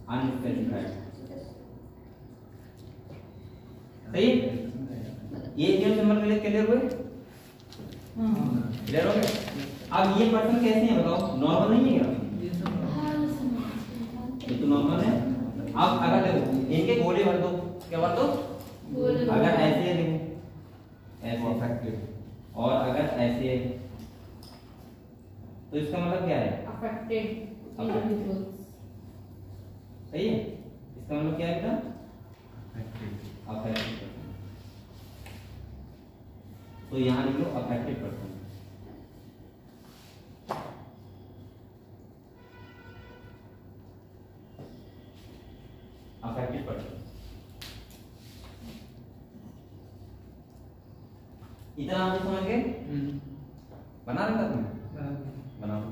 अनस्पेसिफाइड सही? ये जो सिंबल क्लियर क्लियर हुए? क्लियर हो गए? अब ये पर्सन कैसे हैं बताओ? नॉर्मल नहीं है क्या? ये तो नॉर्मल है अब अगर देखो इनके गोले भर दो। क्या भर दो? अगर ऐसे देखो। ऐसे अफेक्टेड और अगर ऐसे है तो इसका मतलब क्या है? अफेक्टेड सही है? इसका मतलब क्या है बेटा? अफेक्टेड तो यहाँ लिख लो अफेक्टेड पर्सन अफेक्टेड पर्सन इतना आप समझ गए बना रखा तुमने बनाओ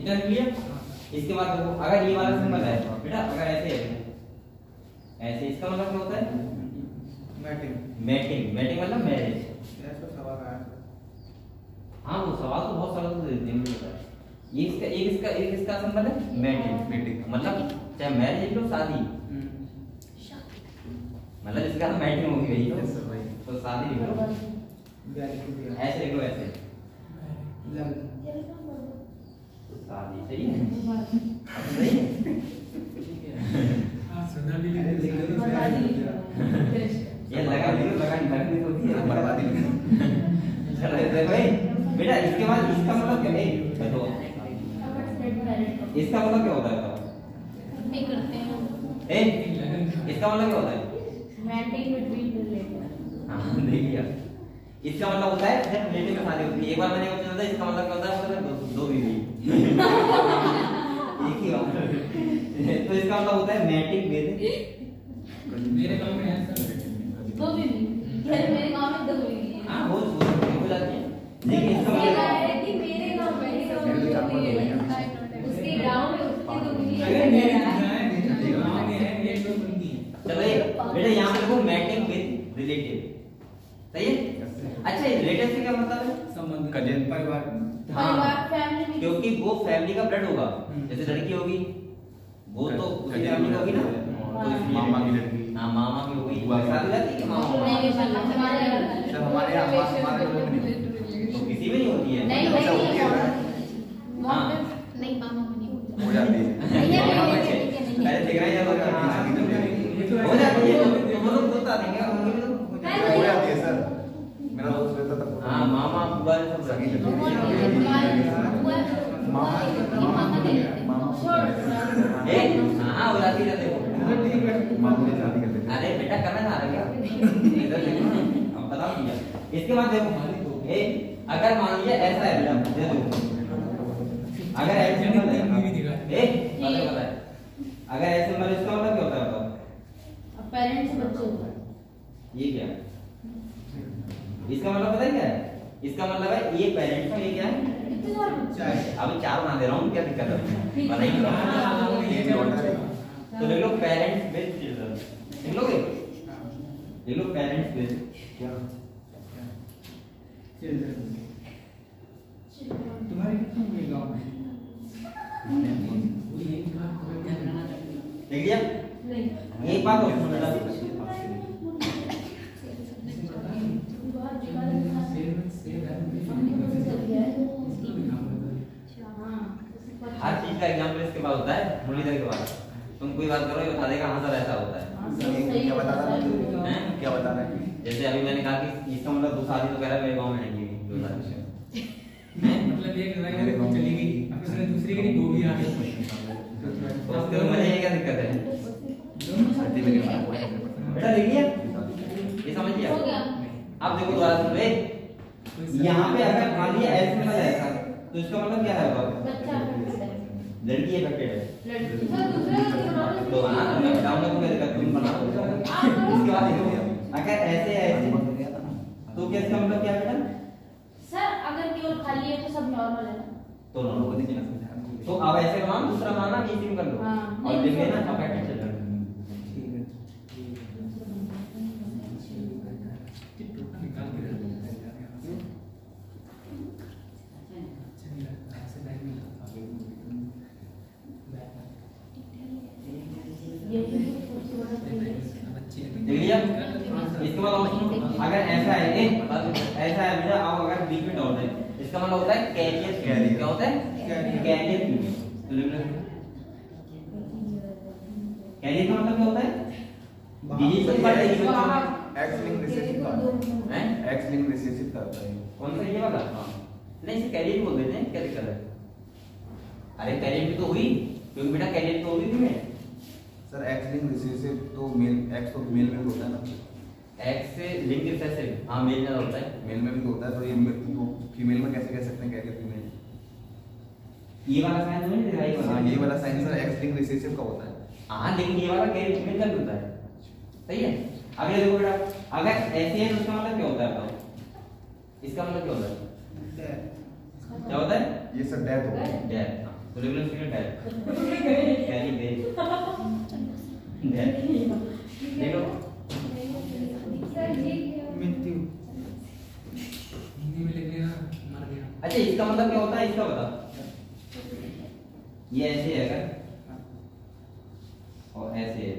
इतना क्लियर इसके बाद देखो अगर ये वाला सिंबल है बेटा अगर ऐसे है ऐसे इसका मतलब क्या होता है मैटिंग मैटिंग मैटिंग मतलब मैरिज ऐसा सवाल आया हाँ वो सवाल तो बहुत सरल से देते हैं है। ये इसका एक इसका एक इसका सिंबल है? Mating Mating. मतलब चाहे मैरिज लो शादी। मतलब जिसका नाम मैटिंग होगी Yes, तो भाई। तो शादी लिख ऐसे लिख ऐसे। तो शादी सही है। सही है। ये लगा लिखो लगा लगा नहीं होती बर्बादी चलो देखो बेटा इसके बाद इसका मतलब क्या है देखो इसका मतलब क्या होता है नहीं करते हैं ए इसका मतलब क्या होता है Maintain between relatives. हाँ देख लिया इसका मतलब होता है जब रिलेटिव में शादी होती है एक बार मैंने पूछा था इसका मतलब क्या होता है मतलब दो, दो बीवी एक ही बात तो इसका मतलब होता है मैटिंग विद मेरे गाँव में है दो बीवी यार मेरे गाँव में दो बीवी हाँ। हो हो हो जाती है। लेकिन इसका मतलब में थी, मेरे गाँव में मेरे गाँव में दो है। उसके गाँव में उसकी दो बीवी है, अरे मेरे गाँव में है एक दो बंदी है। चलो ये बेटा यहाँ पे देखो मैटिंग विद रिलेटिव सही है? अच्छा रिलेटिव से क्या मतलब है? संबंध। कजिन। परिवार। हाँ। परिवार फैमिली में क्योंकि वो फैमिली का ब्लड होगा। हम्म। जैसे लड़की होगी वो तो उसी फैमिली का होगी ना। तो मामा की लड़की। हाँ मामा की की। शादी हो है कि मामा नहीं मामा नहीं हमारे यहाँ सर हमारे यहाँ हमारे हमारे लोगों में नहीं तो किसी में नहीं होती है नहीं नहीं होती है। है हाँ। नहीं मामा में नहीं होता हो जाती है नहीं है, नहीं है। नहीं है, नहीं है। पहले देख रहे हैं जब हाँ, हो जाती है तो तुम लोग बता देंगे उनकी भी तो हो जाती है सर मेरा दोस्त रहता था हाँ मामा बुआ सब सगी रहती है। नहीं है, है- मामा मामा हैं। मामा छोड़ ए, हाँ हो जाती है देखो ठीक है मामू ने शादी कर देते अरे बेटा करना चाह रहा क्या इधर देखो ना बता दिया इसके बाद देखो ए अगर मान लिया ऐसा है बेटा दे दो। अगर ऐसे मैंने मतलब बीवी है? ए पता पता है? अगर ऐसे मतलब इसका मतलब क्या होता है बताओ अब पेरेंट्स बच्चे होता है। ये क्या? इसका मतलब पता है क्या है? इसका मतलब है ये पेरेंट्स का ये क्या है? अभी चार बना दे रहा हूँ क्या दिक्कत है। तो लिख लो पेरेंट्स विद चिल्ड्रन लिख लोगे लिख लो पेरेंट्स विद क्या चिल्ड्रन तुम्हारे कितने हुए गाँव में वो कहा कोई क्या करना चाहिए लिख लिया? नहीं। एक बात और सुन बेटा हर चीज़ का एग्ज़ाम्पल इसके बाद होता है मुरलीधर के बाद तुम कोई बात करो ये बता देगा हाँ सर ऐसा होता है। क्या बता रहा है क्या बता रहा है? जैसे अभी मैंने कहा कि इसका मतलब दूसरा आदमी तो कह रहा है मेरे गाँव में नहीं दो से मतलब एक लड़ाई मेरे को चली गई अब उसने दूसरी की नहीं दो भी आ गई तो उसके मज़े में क्या दिक्कत है? बेटा ये समझ लिया हो अब देखो दोबारा सुन रे यहाँ पे अगर मान लिया ऐसे मतलब ऐसा तो इसका मतलब क्या है। है। लड़की है बना लो। तो हाँ मैं बताऊँगा मेरे का तुम बनाओ इसके बाद देखो। अगर ऐसे है ऐसे। तो क्या इसका मतलब क्या बेटा? सर अगर केवल खाली है तो सब नॉर्मल है। तो नॉर्मल तो अब ऐसे काम दूसरा माना इसी में कर लो। हाँ, और देखिए ना दूसरा अफेक्टेड चिल्ड्रन निकाल के रख दिया अच्छा नहीं लगता ऐसे बैग में लगता ये भी सबसे बड़ा चीज़ है। बच्चे देख लिया इसके बाद और सुनो अगर ऐसा है ए बता दो ऐसा है बेटा अब अगर बीच में डॉट है इसका मतलब होता है कैरियर Carrier. क्या होता है कैरियर तो लिख लो कैरियर का मतलब क्या होता है? डिज़ीज़ से बढ़ है। एक्स लिंक रिसेसिव का हैं? एक्स लिंक रिसेसिव का होता है कौन सा ये वाला? हाँ। नहीं इसे कैरियर बोल देते हैं क्या दिक्कत है अरे कैरियर भी तो हुई। क्योंकि बेटा कैरियर तो हुई थी मैं सर एक्स लिंक रिसेसिव तो मेल एक्स तो मेल में होता है ना? एक्स से लिंक रिसेसिव हाँ मेल में होता है। मेल में भी होता है तो ये तो फीमेल में कैसे कह सकते हैं कैरियर फीमेल ये वाला साइन नहीं दिखाई हाँ ये वाला sign sir X link recessive का होता है। हाँ लेकिन ये वाला फीमेल का होता है। सही है? अगले देखो बेटा अगर ऐसे है तो इसका मतलब क्या होता है बताओ? इसका मतलब क्या होता है? क्या होता है? ये सर डेथ होता है। डेथ तो लिख लो इसके डेथ कैरी दे डेथ देखो। मृत्यु। हिंदी में लिख लेना मर गया। अच्छा इसका मतलब क्या होता है? इसका बता ये ऐसे है अगर और ऐसे है।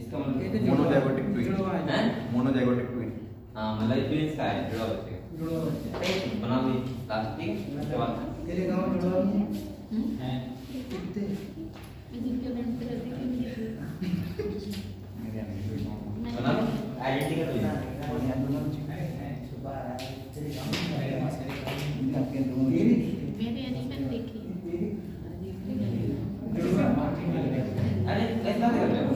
इसका मतलब मोनोजाइगोटिक ट्विन है। हैं? मोनोजाइगोटिक ट्विन हाँ मतलब ट्विन का है जुड़ा बच्चे जुड़ा बच्चे ठीक, बना दी। प्लास्टिक उसके बाद। तेरे गाँव जुड़ा। नहीं हैं? जिनके बैंक पे हैं थी। मुझे बना आइडेंटिटी का तो मेरे एनिमल देखी जुड़वा अरे ऐसा नहीं कर रहे हो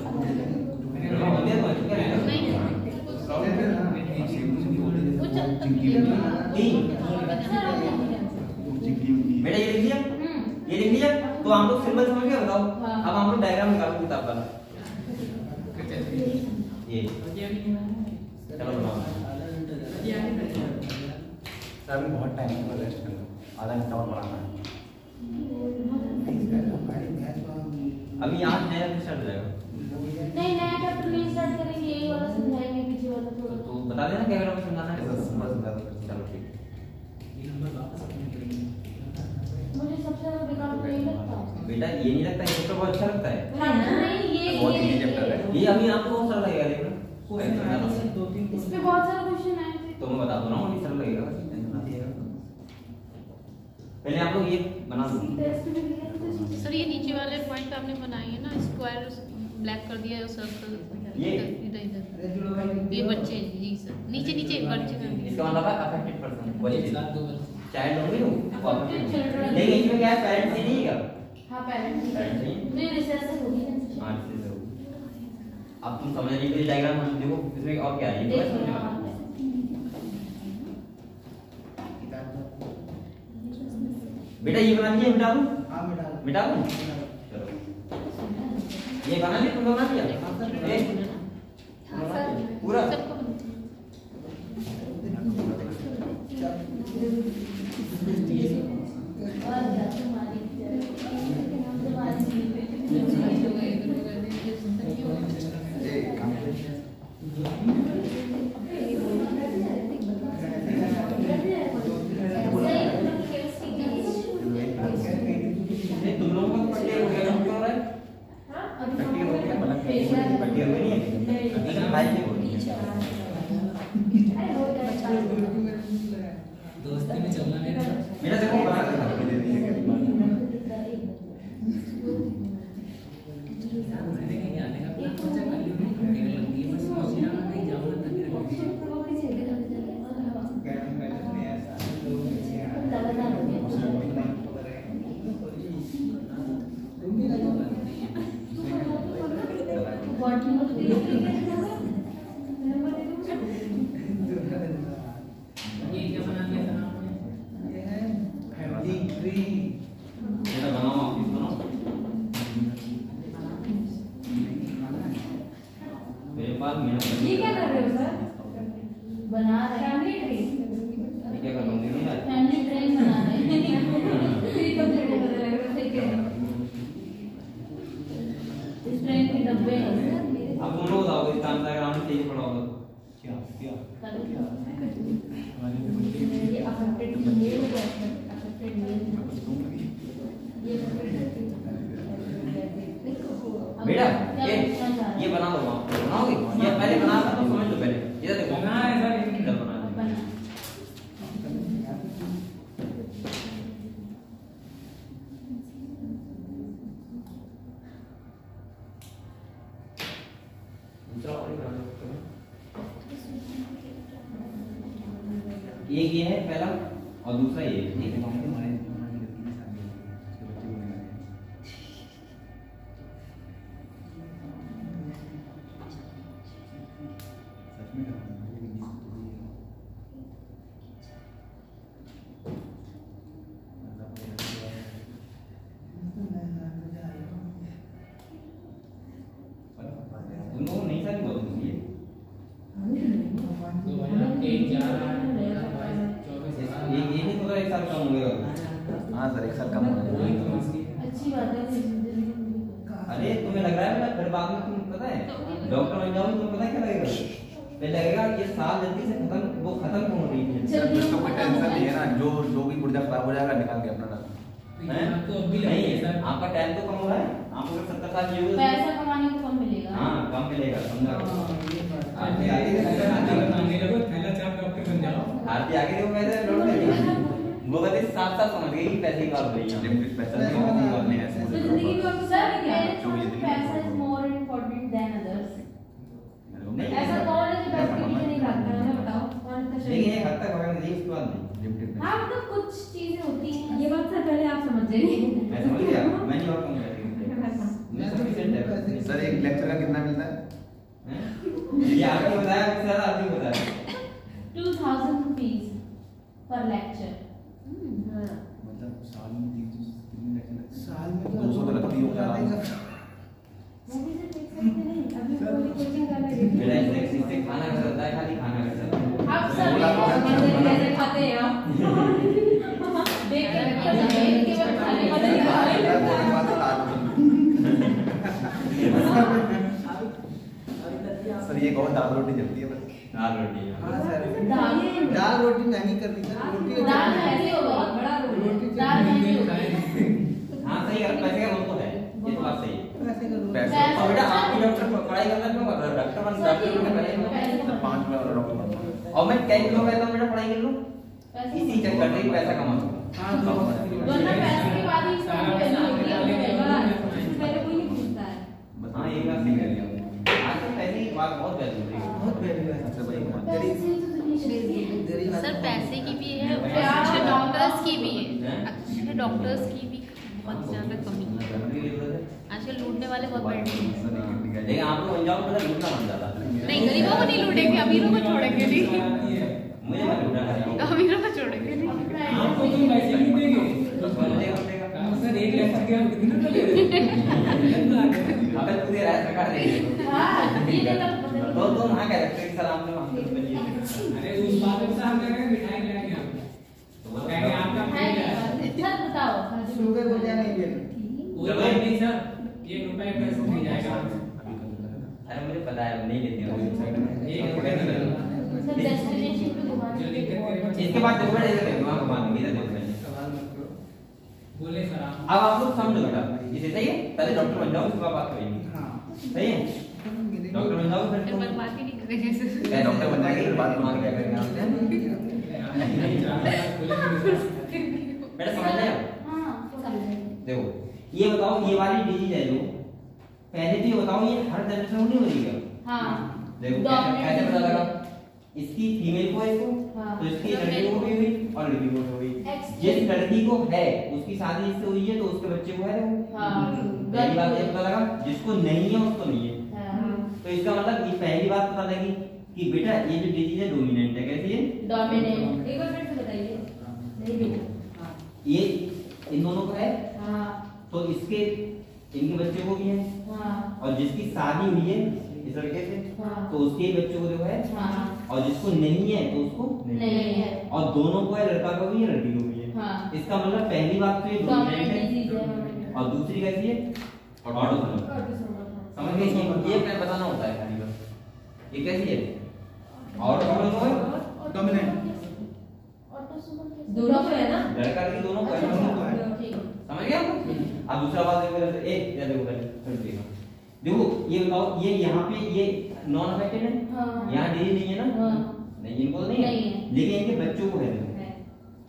चिंकी तीन चिंकी मिंकी बेटा ये लिख लिया ये लिख लिया? तो हम लोग सिंबल समझ गए बताओ हाँ। अब हम लोग डायग्राम निकालो किताब वाला ये। चलो बनाओ। सर अभी बहुत टाइम है रेस्ट कर लो। आधा घंटा और पढ़ाना है। अभी यहाँ नया स्टार्ट हो जाएगा। नहीं नया चैप्टर नहीं स्टार्ट करेंगे यही वाला समझाएँगे पीछे वाला थोड़ा। तो बता देना कैमरा में बेटा ये नहीं लगता ये तो बहुत अच्छा लगता है। हाँ, नहीं ये बहुत ये easy है। ये अभी आपको बहुत सरल लगेगा लेकिन इस पे बहुत सारे क्वेश्चन आए थे। तो मैं बता दो ना अभी सरल लगेगा। है पहले आप लोग ये बना दो। तो सर ये नीचे वाले पॉइंट आपने बनाए हैं ना स्क्वायर ब्लैक कर दिया है सर्कल ये? इधर इधर ये बच्चे जी सर। नीचे नीचे बच्चे इसका मतलब है अफेक्टेड पर्सन बच्चे। चाइल्ड होंगे ना वो. लेकिन इसमें क्या है? पेरेंट्स ही नहीं है हाँ पेरेंट्स ही? नहीं रिसर्च से होगी ना हाँ इससे ज़रूर अब तुम समझने के लिए डायग्राम हम देखो इसमें और क्या है? ये तो है हाँ। वाला। बेटा ये बना दिया मिटा दूँ? मिटा दूँ। चलो। ये बना लिया तुम लोग बना दिया। ए, हाँ, सर पूरा? सबको बना- और क्या तुम्हारी तुम्हारी ए काम कर नहीं तुम लोगों का पट्टी हो गया क्यों हो रहा है पट्टी हो गया मतलब पट्टी हो गई नहीं है लेकिन भाई नहीं बोल दोस्ती में चलना नहीं था मेरा देखो बना के दिखा। मैंने कहीं आने का प्लान सोचा कर लिया मेरे लगी है बस मौसी ना कहीं जाऊँगा तभी रखेंगे ये क्या बना दिया था आपने बेटा बनाओ आप इसको बनाओ मेरे में ये क्या कर रहे हो सर? बना रहे फैमिली ट्री ये क्या कर रहा हो? यार फैमिली ट्रेन बना रहे हैं। ये तो ट्रेन बना रहे हैं ठीक है। इस ट्रेन के डब्बे हैं अब तुम लोग बताओ इस टाइम डायग्राम में तेज पड़ा होगा क्या क्या ये अफेक्टेड ये हो गया अफेक्टेड ये बेटा ये ये बना दो वहाँ बनाओगे ये पहले बना था तो समझ लो पहले इधर देखो बना है सर इधर बना दो। बना दूसरा और एक बना दो। एक ये है पहला और दूसरा ये है, ठीक है तुम लोगों को नहीं सारी बहुत होती है दो हज़ार एक चार आठ बाईस चौबीस ये ये नहीं पता एक साल कम हो गया हाँ सर एक साल कम हो गया अच्छी बात है अरे तुम्हें लग रहा है बेटा फिर बाद में तुम पता है डॉक्टर बन जाओगे तुम्हें पता है क्या लगेगा फिर लगेगा ये साल जल्दी से खत्म वो खत्म क्यों हो रही है चल सर उसको कोई टेंशन नहीं है ना जो जो भी पुर्जा खराब हो जाएगा निकाल के अपना डाल हैं? तो अब भी लगेगा नहीं सर आपका टाइम तो कम हो रहा है आपको अगर सत्तर साल जीवन पैसा कमाने को कम मिलेगा हाँ कम मिलेगा समझा आरती आगे मांगने लगो पहला चार डॉक्टर बन जाओ आरती आगे देखो पैसे लौट गए वो कहते साफ़ साफ़ समझ गई कि पैसे निकाल रही है लिमिटेड पैसा नहीं है नहीं तो ऐसे ज़िंदगी में अब सर है पैसा is more important than others ऐसा कौन है जो पैसे के पीछे नहीं भागता है हमें बताओ कौन इतना लेकिन एक हद तक भागने नहीं उसके बाद नहीं लिमिटेड हाँ मतलब कुछ चीज़ें होती हैं ये बात सर पहले आप समझ जाइए मैं समझ गया मैं नहीं और कम करेंगे मैं सर एक लेक्चर का कितना मिलता है ये आपने बताया सर आपने बताया two thousand fees per lecture. हाँ. मतलब साल में तीन सौ कितने लेक्चर लगते हैं? साल में दो सौ तो लगती होगी आराम से। वो भी से देख सकते नहीं? अभी कोई कोचिंग कर रहे बेटा इससे इससे खाना का चलता है खाली खाना का चलता है। आप सब कैसे खाते हैं आप? देख के रखो ज़मीन के खाने का नहीं खा रहे मैं बोलने वाला था दाल रोटी। सर ये कहो दाल रोटी जलती है? दाल रोटी है। हाँ सर। दाल दाल रोटी नहीं करनी सर दाल हो। रोटी दाल महँगी हो गई हाँ सही है पैसे का उनको है ये तो बात सही है पैसे का रोटी पैसे और बेटा आपकी डॉक्टर पढ़ाई करना क्यों कर रहे हो डॉक्टर बन डॉक्टर बनने पहले सर में डॉक्टर बनना और मैं कई लोग कहता हूँ बेटा पढ़ाई कर लो इसी चक्कर में पैसा कमा लो हाँ दो वरना पैसे के बाद ही इसका वैल्यू होती है पहले कोई नहीं पूछता है हाँ ये बात सही कह रही हो आजकल पैसे की बात बहुत वैल्यू है बहुत वैल्यू है सबसे बड़ी बात। गरीब गरीब सर पैसे की भी है डॉक्टर्स की भी हैं? डॉक्टर्स की भी बहुत ज़्यादा कमी। आजकल लूटने वाले बहुत बैठे हैं। लेकिन आप लोग तो लूटना बन जाता नहीं गरीबों को नहीं लूटेंगे अमीरों को छोड़ेंगे नहीं। मुझे मत लूटना अमीरों को छोड़ेंगे नहीं। तो हाँ, सर एक लाख के आप कितने का ले रहे हैं? अबे तू दे सरकार देगी हाँ। ये देखा तो हाँ कह सकते हो सर आपने अरे उस बात से हम कह रहे हैं मिठाई खिलाएँगे आपको तो वो कहेंगे आपका है सर बताओ शुगर को क्या नहीं देना कोई नहीं सर एक रुपए पैसे नहीं जाएगा। अरे मुझे पता है नहीं लेते हो। एक रुपए नहीं लगेगा। सर डेस्टिनेशन पे घुमाने जो दिक्कत इसके बाद देखो देखो वहाँ घुमा दूँगी देखो। बोले सर आप। अब आप लोग समझो बेटा इसे सही है? पहले डॉक्टर बन जाओ उसके बाद बात करेंगे। हाँ। सही है? डॉक्टर बन जाओ फिर तुम बर्बाद ही नहीं करेंगे। सर डॉक्टर बन जाएँगे फिर बाद में क्या करेंगे आप? बेटा समझ रहे समझे देखो ये बताओ ये वाली डिज़ीज़ है जो पहले तो ये बताओ ये हर जनरेशन में नहीं हो रही है हाँ देखो कैसे पता लगा? इसकी फीमेल को है हाँ। तो इसकी लड़की को भी हुई और लड़की को हुई। जिस लड़की को है उसकी शादी इससे हुई है तो उसके बच्चे को है देखो। हाँ पहली बात ये पता लगा जिसको नहीं है उसको नहीं है। हाँ। तो इसका मतलब ये पहली बात पता लगी कि बेटा ये जो डिज़ीज़ है डोमिनेंट है। कैसी है? डोमिनेंट एक बार फिर से बताइए। नहीं देखा ये इन दोनों को है? हाँ। तो इसके इनके बच्चे को भी है। हाँ। और जिसकी शादी हुई है इस लड़के से हाँ। तो उसके बच्चों को जो है। हाँ। और जिसको नहीं है तो उसको नहीं है। और दोनों को है लड़का को भी है लड़की को भी है। हाँ। इसका मतलब पहली बात तो ये डोमिनेंट है। और दूसरी कैसी है? ऑटोसोमल समझ। गए ये ये मैं बताना होता है खाली बस। ये कैसी है? ऑटोसोमल को है? डोमिनेंट दोनों को है ना? लड़का लड़की दोनों को है। दोनों को है। समझ आप अब दूसरा बात देखो जैसे ए या देखो पहले फिर देखो देखो ये बताओ ये यहाँ पे ये नॉन अफेक्टेड है हाँ। यहाँ डिज़ीज़ नहीं है ना हाँ। नहीं इनको नहीं है है। लेकिन इनके बच्चों को है देखो है।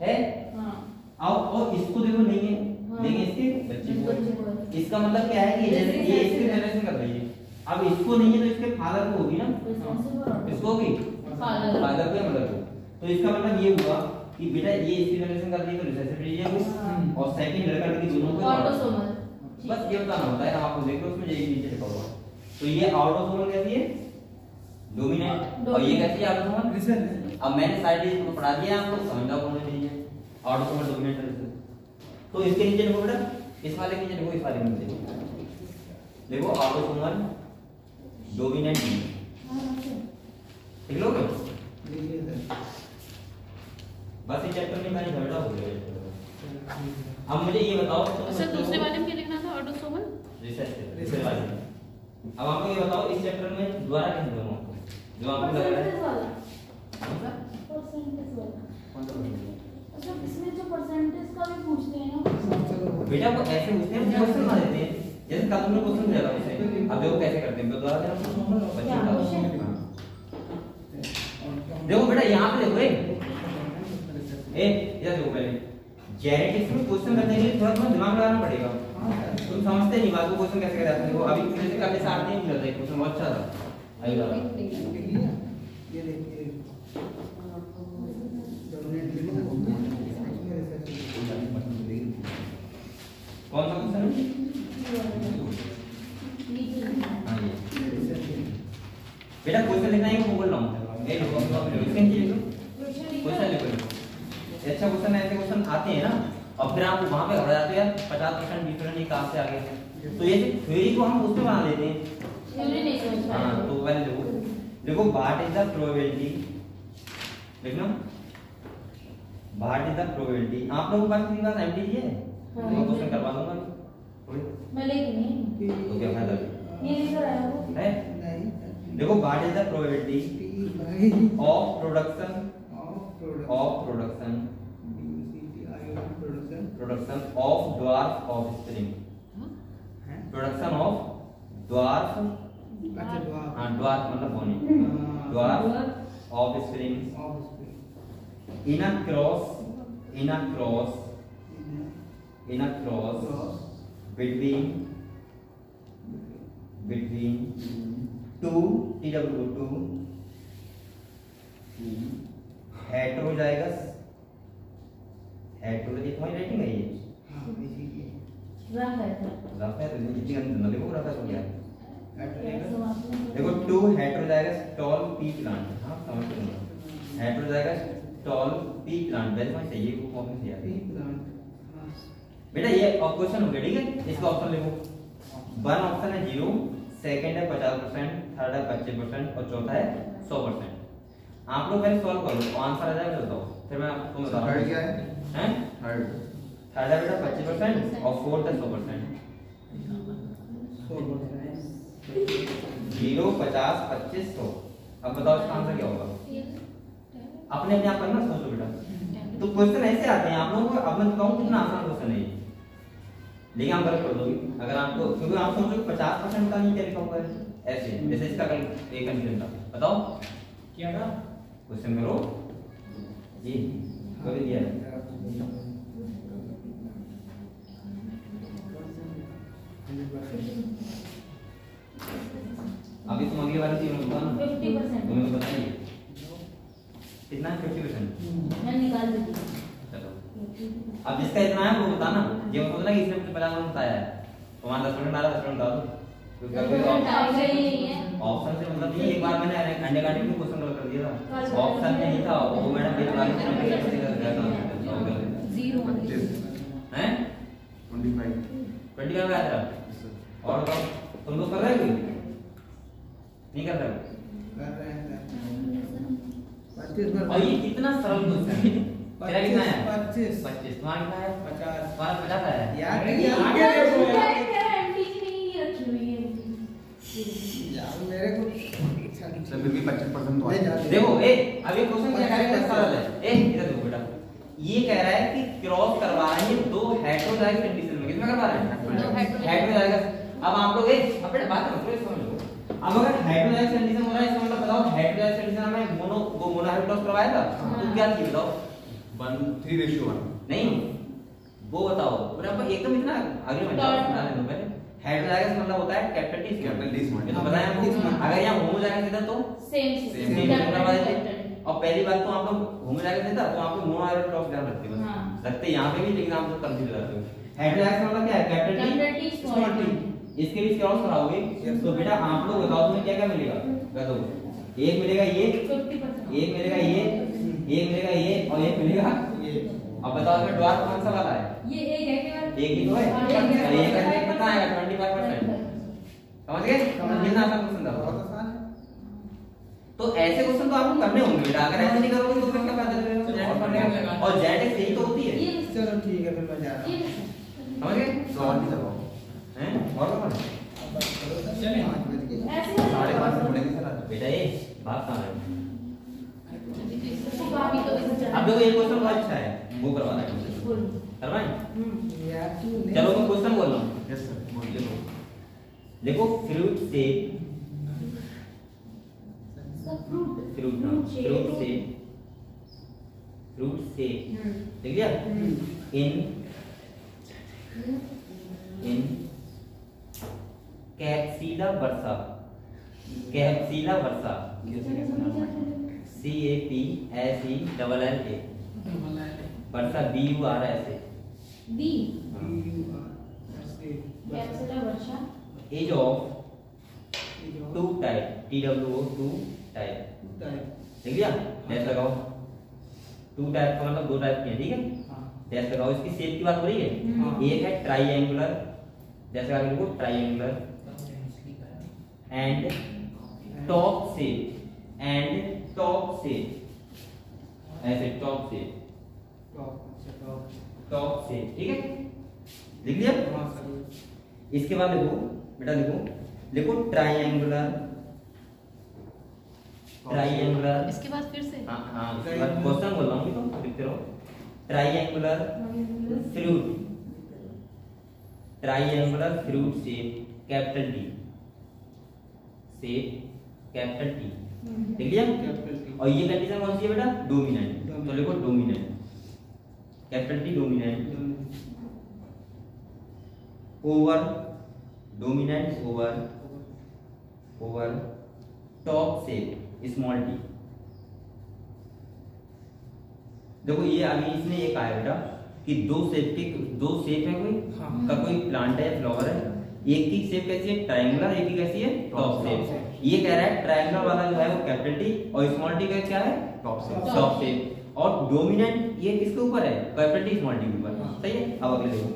है हाँ। और और इसको देखो नहीं है हाँ। लेकिन इसके बच्चे को है। है। इसका मतलब क्या है कि ये ये इसके जनरेशन कर रही है अब इसको नहीं है तो इसके फादर को होगी ना इसको होगी। फादर को को तो इसका मतलब ये हुआ कि बेटा ये इसकी जनरेशन कर रही तो रिसेसिव है हाँ। और सेकंड लड़का लड़की दोनों को ऑटोसोमल बस ये बताना होता है आपको देख लो उसमें यही नीचे लिखा हुआ तो ये ऑटोसोमल कैसी है? डोमिनेंट और ये कैसी है? ऑटोसोमल रिसेस अब मैंने सारी चीज़ पढ़ा दिया आपको समझ जाओ कौन सी है ऑटोसोमल डोमिनेंट रिसेस तो इसके नीचे लिखो बेटा इस वाले के नीचे लिखो इस वाले के नीचे देखो। ऑटोसोमल डोमिनेंट लिख लोगे? बस ये चैप्टर में मैंने झगड़ा हो गया। अब मुझे ये बताओ सर दूसरे वाले में क्या लिखना था? ऑटोसोमल रिसेसिव रिसेसिव वाले अब आपको ये बताओ इस चैप्टर में दोबारा क्या दोनों आपको? जो आपको लग रहा है। कौन सा? कौन सा बताइए? बेटा वो ऐसे पूछते हैं क्वेश्चन बना देते हैं। जैसे कल तुमने क्वेश्चन दिया था मुझसे। अब देखो कैसे करते हैं। दोबारा देना बच्चे क्या बताओ। question? हाँ। देखो बेटा यहाँ पे देखो ए इधर देखो पहले जेनेटिक्स में क्वेश्चन करने के लिए थोड़ा थोड़ा दिमाग लगाना पड़ेगा। तुम समझते नहीं बात को क्वेश्चन कैसे करते हैं? देखो अभी से करने से आते नहीं मिलता क्वेश्चन बहुत अच्छा था। अभी वाला ये देखिए कौन सा क्वेश्चन है? हाँ ये बेटा क्वेश्चन लिखना है वो बोल रहा हूँ ये लो इसके नीचे लिखो। क्वेश्चन क्वेश्चन ऐसे क्वेश्चन आते हैं ना और फिर आप वहाँ पे घबरा जाते हो यार पचास परसेंट डिफरेंट ये कहाँ से आ गए तो ये थ्योरी को हम उसमें बना लेते हैं। थ्योरी नहीं समझ पा हाँ तो पहले देखो देखो व्हाट इज़ द प्रोबेबिलिटी देखना। व्हाट इज़ द प्रोबेबिलिटी आप लोगों के पास मेरी बात एमडी है? हाँ। मैं क्वेश्चन करवा दूँगा। मैं लेके नहीं तो क्या फ़ायदा? ये लेकर आया है देखो what is the probability of production of production production of dwarf offspring production of dwarf हाँ द्वार मतलब होनी। Dwarf offspring in a cross in a cross in a cross between between two T W two hetero जाएगा ये तुम्हारी writing है ये हाँ है है तो इतनी गंद न लिखो रफ है तो क्या देखो two heterozygous tall pea plant हाँ समझ लो हेटेरोजाइगस टॉल पी प्लांट वैसे मैं चाहिए वो कौन सी है पी प्लांट हाँ। बेटा ये क्वेश्चन हो गया ठीक है? इसका ऑप्शन लिखो। वन ऑप्शन है ज़ीरो सेकंड है पचास परसेंट थर्ड है पच्चीस परसेंट और चौथा है सौ परसेंट आप लोग पहले सॉल्व कर आंसर आ जाएगा बताओ। फिर मैं आपको बता रहा हूँ। है? हैं। थर्ड थर्ड है बेटा पच्चीस परसेंट? और फोर्थ है सौ परसेंट। ज़ीरो पचास पच्चीस सौ। अब बताओ इसका आंसर क्या होगा? अपने अपने आप करना सोचो बेटा। तो क्वेश्चन ऐसे आते हैं आप लोगों को अब मैं बताऊँ कितना आसान क्वेश्चन है लेकिन आप गलत कर दोगे। अगर आपको क्योंकि आप सोचो पचास परसेंट का नहीं क्या लिखा हुआ है। ऐसे जैसे इसका कल एक कंडीशन था। बताओ। क्या था? क्वेश्चन करो। जी कर दिया है। अभी तुम अगली चीज़ में बताओ ना? 50% तुम्हें तो बताइए। कितना है? फिफ्टी परसेंट मैं निकाल देती चलो। अब जिसका इतना है वो बताना। ये मत बोलना कि इसने मुझे पचास परसेंट बताया है। तुम्हारा दस परसेंट आ रहा दस परसेंट बता दो। परसेंट ही है। ऑप्शन से मतलब नहीं एक बार मैंने अंडे काटे में क्वेश्चन कर दिया था। ऑप्शन नहीं था। वो मैडम ज़ीरो हैं ट्वेंटी फाइव ट्वेंटी आया था? और बताओ तुम लोग कर रहे हो नहीं कर रहे हो? कर रहे हैं और ये कितना सरल क्वेश्चन है तेरा कितना है पच्चीस पच्चीस। तुम्हारा कितना है पचास। तुम्हारा पचास आया? है यार यार आगे देखो। यार। तेरा एमटी नहीं रखी हुई है यार मेरे को सर फिर भी पच्चीस परसेंट तो जा। देखो ए अब ये क्वेश्चन क्या करेगा सरल है? ए इधर ये कह रहा है कि क्रॉस करवा रहे हैं दो हेटेरोजाइगस कंडीशन में किसमें करवा रहे हैं। हेटेरोजाइगस अब आप लोग ए अब बेटा बात करो थोड़ी समझ अब अगर हेटेरोजाइगस कंडीशन हो रहा है इसका मतलब बताओ हेटेरोजाइगस कंडीशन में मोनो वो मोनोहाइब्रिड करवाया था? तो क्या थी बताओ? One three ratio one. नहीं वो बताओ। और अब एकदम इतना आगे मत जाओ सुना लेने पहले। हेटेरोजाइगस मतलब होता है कैपिटल ये तो बताया हमको। अगर यहाँ होमोजाइगस इधर तो? सेम सेम सेम करवा देते। और पहली बात तो आप लोग होमोजाइगस देता तो आप लोग मोनोहाइब्रिड क्रॉस ध्यान रखते हाँ। रखते यहाँ पे भी लेकिन आप लोग कंफ्यूज रहते हो। मतलब क्या है? कैपिटल टी स्मॉल टी इसके बीच क्रॉस कराओगे तो बेटा आप लोग बताओ तुम्हें क्या क्या मिलेगा? बताओ। एक मिलेगा ये एक मिलेगा ये एक मिलेगा ये और एक मिलेगा ये। अब बताओ इसमें ड्वार्फ कौन सा वाला है? ये एक है केवल एक ही तो है? हाँ, है। और एक कितना आएगा? 25% समझ गए? कितना आसान क्वेश्चन था है तो ऐसे क्वेश्चन तो आपको करने होंगे बेटा। अगर ऐसे नहीं करोगे तो फिर क्या फ़ायदा रहेगा जेनेटिक्स पढ़ने का और जेनेटिक्स यही तो होती है। चलो ठीक है फिर मैं जा रहा हूँ। समझ गए? तो और भी करवाओ हैं? और सर, चलें। पाँच बज गए। ऐसे साढ़े पाँच से पढ़ेंगे सर बेटा ये बात कहाँ है? अब देखो ये क्वेश्चन बहुत अच्छा है। वो करवा रहा है बोल। करवाएँ? यार चलो मैं क्वेश्चन बोल रहा हूँ। यस सर बोलिए देखो। देखो फ्रूट से फ्रूट फ्रूट फ्रूट से फ्रूट से देख लिया in in capsella bursa capsella bursa C A P S E double L A bursa B U R S A B ऐसे bursa age of two type T W O two type लिया late लगाओ। Two type का मतलब दो type के हैं ठीक है? हाँ। लगाओ। इसकी शेप की बात हो रही है? हाँ। एक है लिखो and top shape and top shape ऐसे टॉप शेप टॉप शेप ठीक है? लिख लिया हाँ इसके बाद देखो बेटा देखो। देखो ट्राइएंगुलर ट्राइएंगुलर इसके बाद फिर से। हाँ हाँ उसके बाद क्वेश्चन बोल रहा हूँ तो लिखते रहो। Triangular fruit triangular fruit shape capital T shape capital T लिख लिया? और ये कंडीशन कौन सी है बेटा? डोमिनेंट तो लिखो dominant capital T dominant over dominant over over top shape small T देखो ये अभी इसने ये कहा बेटा कि दो शेप के दो शेप है कोई? हाँ। का कोई प्लांट है फ्लावर है? एक की शेप कैसी है? ट्रायंगुलर एक की कैसी है? टॉप शेप ये कह रहा है ट्रायंगुलर वाला जो है वो कैपिटल टी और स्मॉल टी का क्या है? टॉप से Top. टॉप शेप और डोमिनेंट ये किसके ऊपर है? कैपिटल टी स्मॉल टी के ऊपर. हाँ। सही है? अब अगले देखो।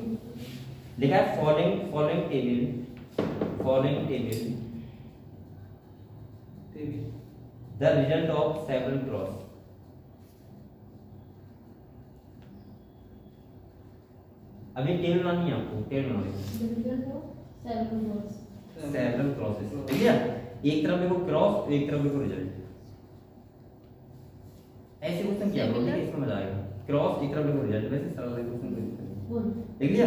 लिखा है following following table following table TV the result of seven cross अभी टेबल बनानी है आपको टेबल बनानी सेवन क्रॉसेस ठीक है एक तरफ़ देखो क्रॉस एक तरफ़ देखो रिज़ल्ट ऐसे क्वेश्चन किया करो ठीक है इसमें मज़ा आएगा। क्रॉस एक तरफ़ देखो रिज़ल्ट वैसे सरल क्वेश्चन लिख लिया?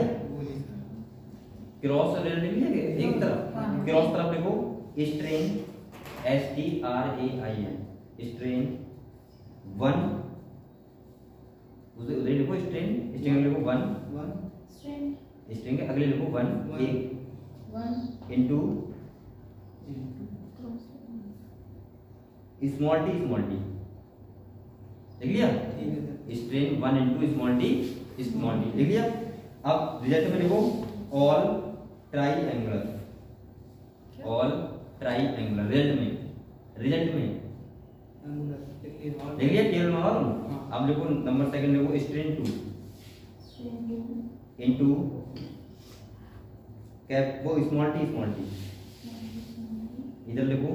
क्रॉस और रिज़ल्ट लिख लिया एक तरफ़? हाँ। क्रॉस तरफ़ देखो strain S T R A I N strain one उधर उधर लिखो स्ट्रेन स्ट्रेन लिखो वन वन स्ट्रेन के अगले लिखो वन One. एक. Into small T small T लिख लिया? है strain one into small T small T लिख लिया? अब रिज़ल्ट में लिखो all triangular all triangular result में. रिज़ल्ट में? लिख लिया टेबल में और? हाँ। अब लिखो नंबर सेकंड लिखो स्ट्रेन टू इंटू कैप वो स्मॉल टी स्मॉल टी इधर लिखो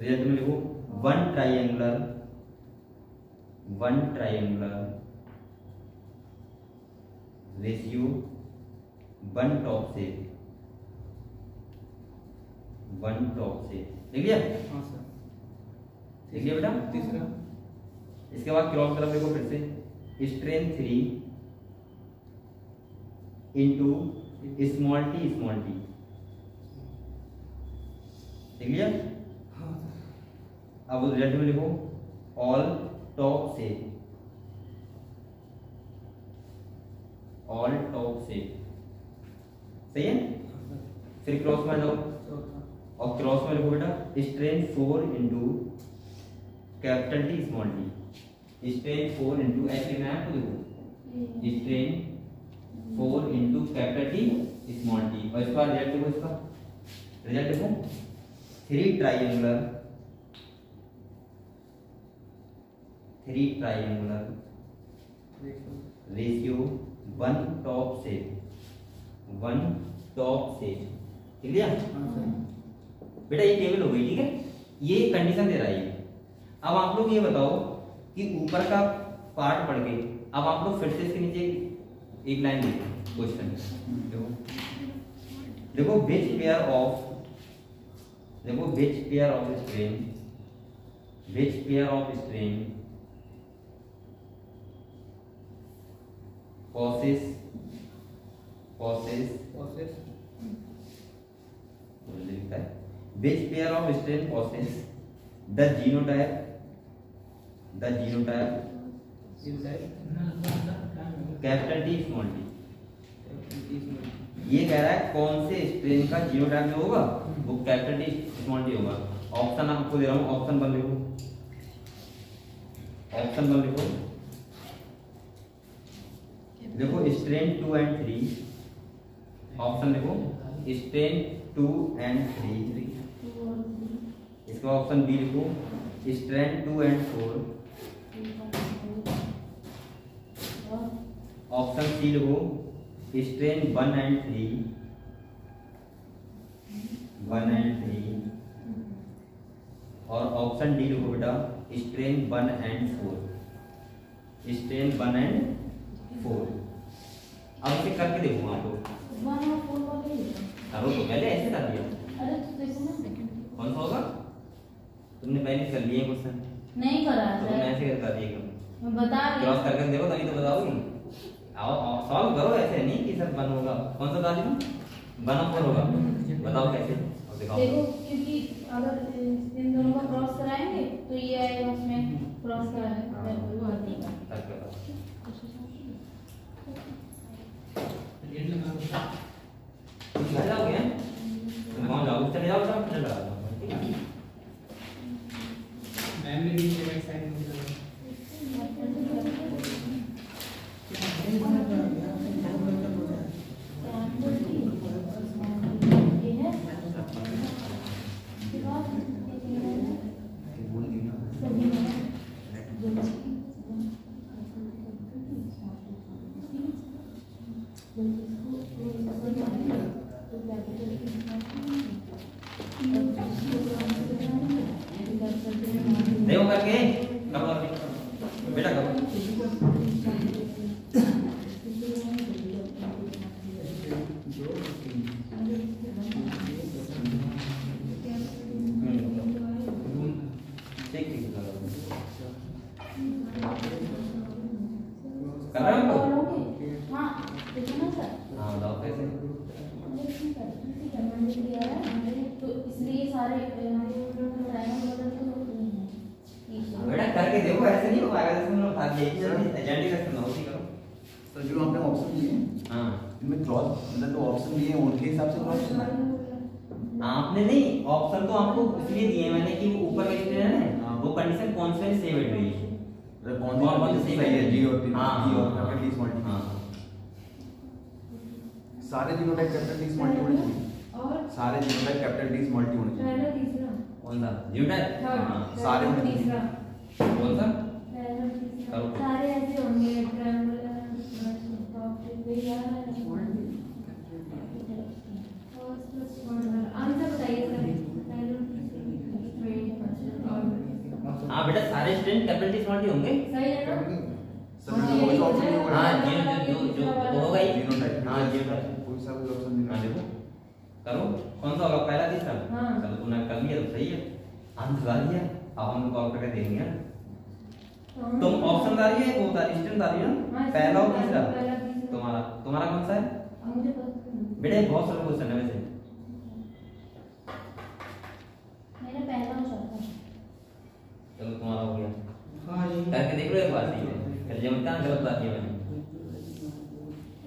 रिज़ल्ट में लिखो। One triangular one triangular ratio one top से वन टॉप से लिख लिया हाँ सर लिख लिया बेटा। तीसरा। इसके बाद क्रॉस तरफ़ देखो फिर से। Strain three into small T small T लिया हाँ। अब रिज़ल्ट में लिखो। ऑल टॉप से ऑल टॉप से सही है? हाँ। फिर क्रॉस में जाओ। चौथा। और क्रॉस में लिखो बेटा। Strain four into capital T small T strain four into ऐसे लिखना है आपको देखो। Strain four into capital T small T और इसका रिज़ल्ट देखो इसका। रिज़ल्ट देखो। थ्री ट्राइएंगुलर थ्री ट्राइएंगुलर देखो रेशियो वन टॉप से वन टॉप से ठीक है? हाँ बेटा ये टेबल हो गई ठीक है? ये कंडीशन दे रहा है ये। अब आप लोग ये बताओ कि ऊपर का पार्ट पढ़ के अब आप लोग फिर से इसके नीचे एक लाइन देखो क्वेश्चन देखो। देखो विच पेयर ऑफ़ देखो which pair of strain which pair of strain causes causes process लिखता है। Which pair of strain causes the genotype inside capital T small t इसमें ये कह रहा है कौन से स्ट्रेन का जीनोटाइप जो होगा? वो कैपिटल टी स्मॉल टी होगा। ऑप्शन आपको दे रहा हूँ, ऑप्शन वन लिखो। ऑप्शन वन लिखो। देखो strain two and three option लिखो। स्ट्रेन टू एंड थ्री इसका ऑप्शन बी लिखो। Strain two and four option C लिखो strain one and three. One and three. और ऑप्शन डी लिखो बेटा strain one and four. Strain one and four. अब इसे करके देखो वहाँ है। करो तो पहले ऐसे कर दिया। अरे तो कौन सा होगा? तुमने पहले कर लिए क्वेश्चन। नहीं करा तो तुमने ऐसे कर मैं बता क्रॉस करके देखो तभी तो बताओगी आओ आओ सॉल्व करो ऐसे नहीं कि सब वन होगा। कौन सा डाली वन और होगा। बताओ कैसे? और दिखाओ। देखो क्योंकि अगर इन दोनों का क्रॉस कराएँगे तो ये आएगा उसमें क्रॉस कराएँगे हाँ। रेड लगा दो कुछ घर जाओगे? तुम जाओगे? चले जाओ जाओ चले जाओ। है। मैम ने भी बैक साइड में लगा ये है इसके बाद ये है ना, बोल दी ना सभी में देखो करके करो करके बेटा करो ठीक ठीक करो कर रहे हो हम लोग? हाँ देखो ना सर हाँ बताओ कैसे तो इसलिए सारे बेटा करके देखो ऐसे नहीं हो पाएगा जैसे हम लोग भाग जाएगी जल्दी एजेंडी का सुनाओ उसी करो तो जो आपने ऑप्शन दिए हाँ। इनमें क्रॉस मतलब जो ऑप्शन दिए उनके हिसाब से क्रॉस करना आपने नहीं ऑप्शन तो आपको इसलिए दिए मैंने कि वो ऊपर का स्टेट है ना वो कंडीशन कौन से से बैठ रही है मतलब कौन कौन कौन सी सी सही है जी और टी हाँ, जी और हाँ, कैपिटल टी स्मॉल हाँ। टी सारे genotype capital T small T होने चाहिए। और सारे genotype capital T small T होने चाहिए। पहला तीसरा। कौन सा? थर्ड हाँ। सारे होने चाहिए। तीसरा कौन सा। सारे ऐसे होंगे ट्रायंगुलर वही आ रहा है आंसर बताइए सर हाँ student capital T small T होंगे। सही है ना? कोई ऑप्शन नहीं होगा हाँ ज़ीरो जो जो होगा ही। हाँ कोई सा भी ऑप्शन नहीं हाँ देखो। करो। कौन सा होगा पहला तीसरा हाँ। चलो तूने कर लिया तो सही है। आंसर डाल दिया। अब हम कॉल करके देंगे ना तुम ऑप्शन रही है वो डाल रही है ना? हाँ, पहला और तीसरा? तुम्हारा तुम्हारा कौन सा है? अब मुझे पता बेटा बहुत सारे क्वेश्चन है वैसे। मेरा पहला चलो तुम्हारा हो गया। हाँ करके देख लो एक बार सही है जब कहाँ गलत बात है मैंने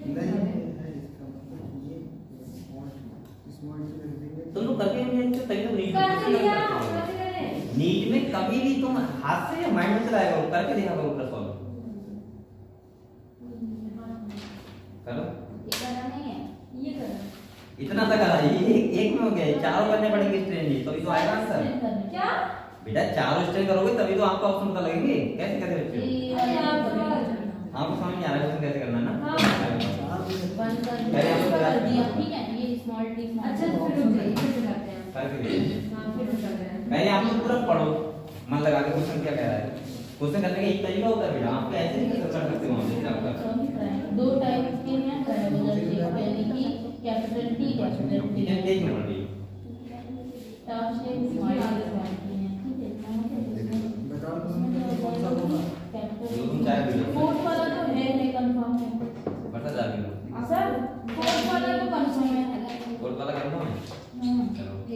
है ये देंगे तुम लोग करके नहीं अच्छे तभी तो नीट कर नीट में कभी भी तुम हाथ से या माइंड में चलाएगा वो करके देखा करो प्लस सॉल्व करो ये करना नहीं है ये करना इतना तक आ ये एक, एक में हो गया चारों करने पड़ेंगे तभी तो आएगा आंसर क्या बेटा चारों स्ट्रेन करोगे तभी तो आपका ऑप्शन पता लगेंगे। कैसे कैसे बच्चे आपको समझ नहीं आ रहा क्वेश्चन कैसे करना है ना? हाँ। बंद कर दिया इसको कर दिया। ठीक है ये स्मॉल टी अच्छा तो हैं। हाँ हैं। पहले आप लोग पूरा पढ़ो। मन लगा के क्वेश्चन क्या कह रहा है? क्वेश्चन करने का एक तरीका होता है बेटा आप ऐसे नहीं कर सकते हो आप दो टाइप के हैं triangular shape capital T capital T shape small T small T है ठीक है बताओ तुम कौन सा होगा जो तुम चाहे वीडियो फोर्थ वाला तो है नहीं कंफर्म है बता जा रही सर फोर्थ वाला तो कंफर्म है पता कर दो हाँ। चलो तो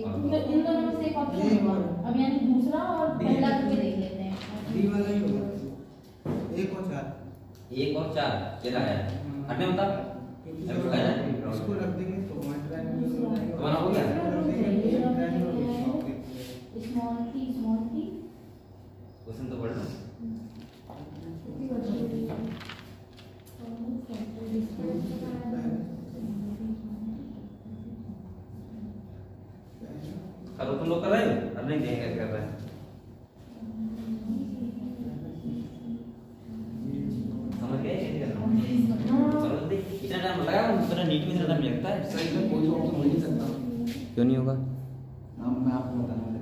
इन दोनों में से एक ऑप्शन हमारा। अब यानी दूसरा और पहला करके देख लेते हैं डी वाला ही होगा एक और चार एक और चार कितना है हटने बता है इसको रख देंगे तो वन हो हो गया? हो। Small in the world. करो तो तुम लोग कर रहे हो? अब नहीं देंगे कर रहे हैं? नीट में ज़्यादा है। कोई तो नहीं सकता। क्यों नहीं होगा? हम मैं आपको बताना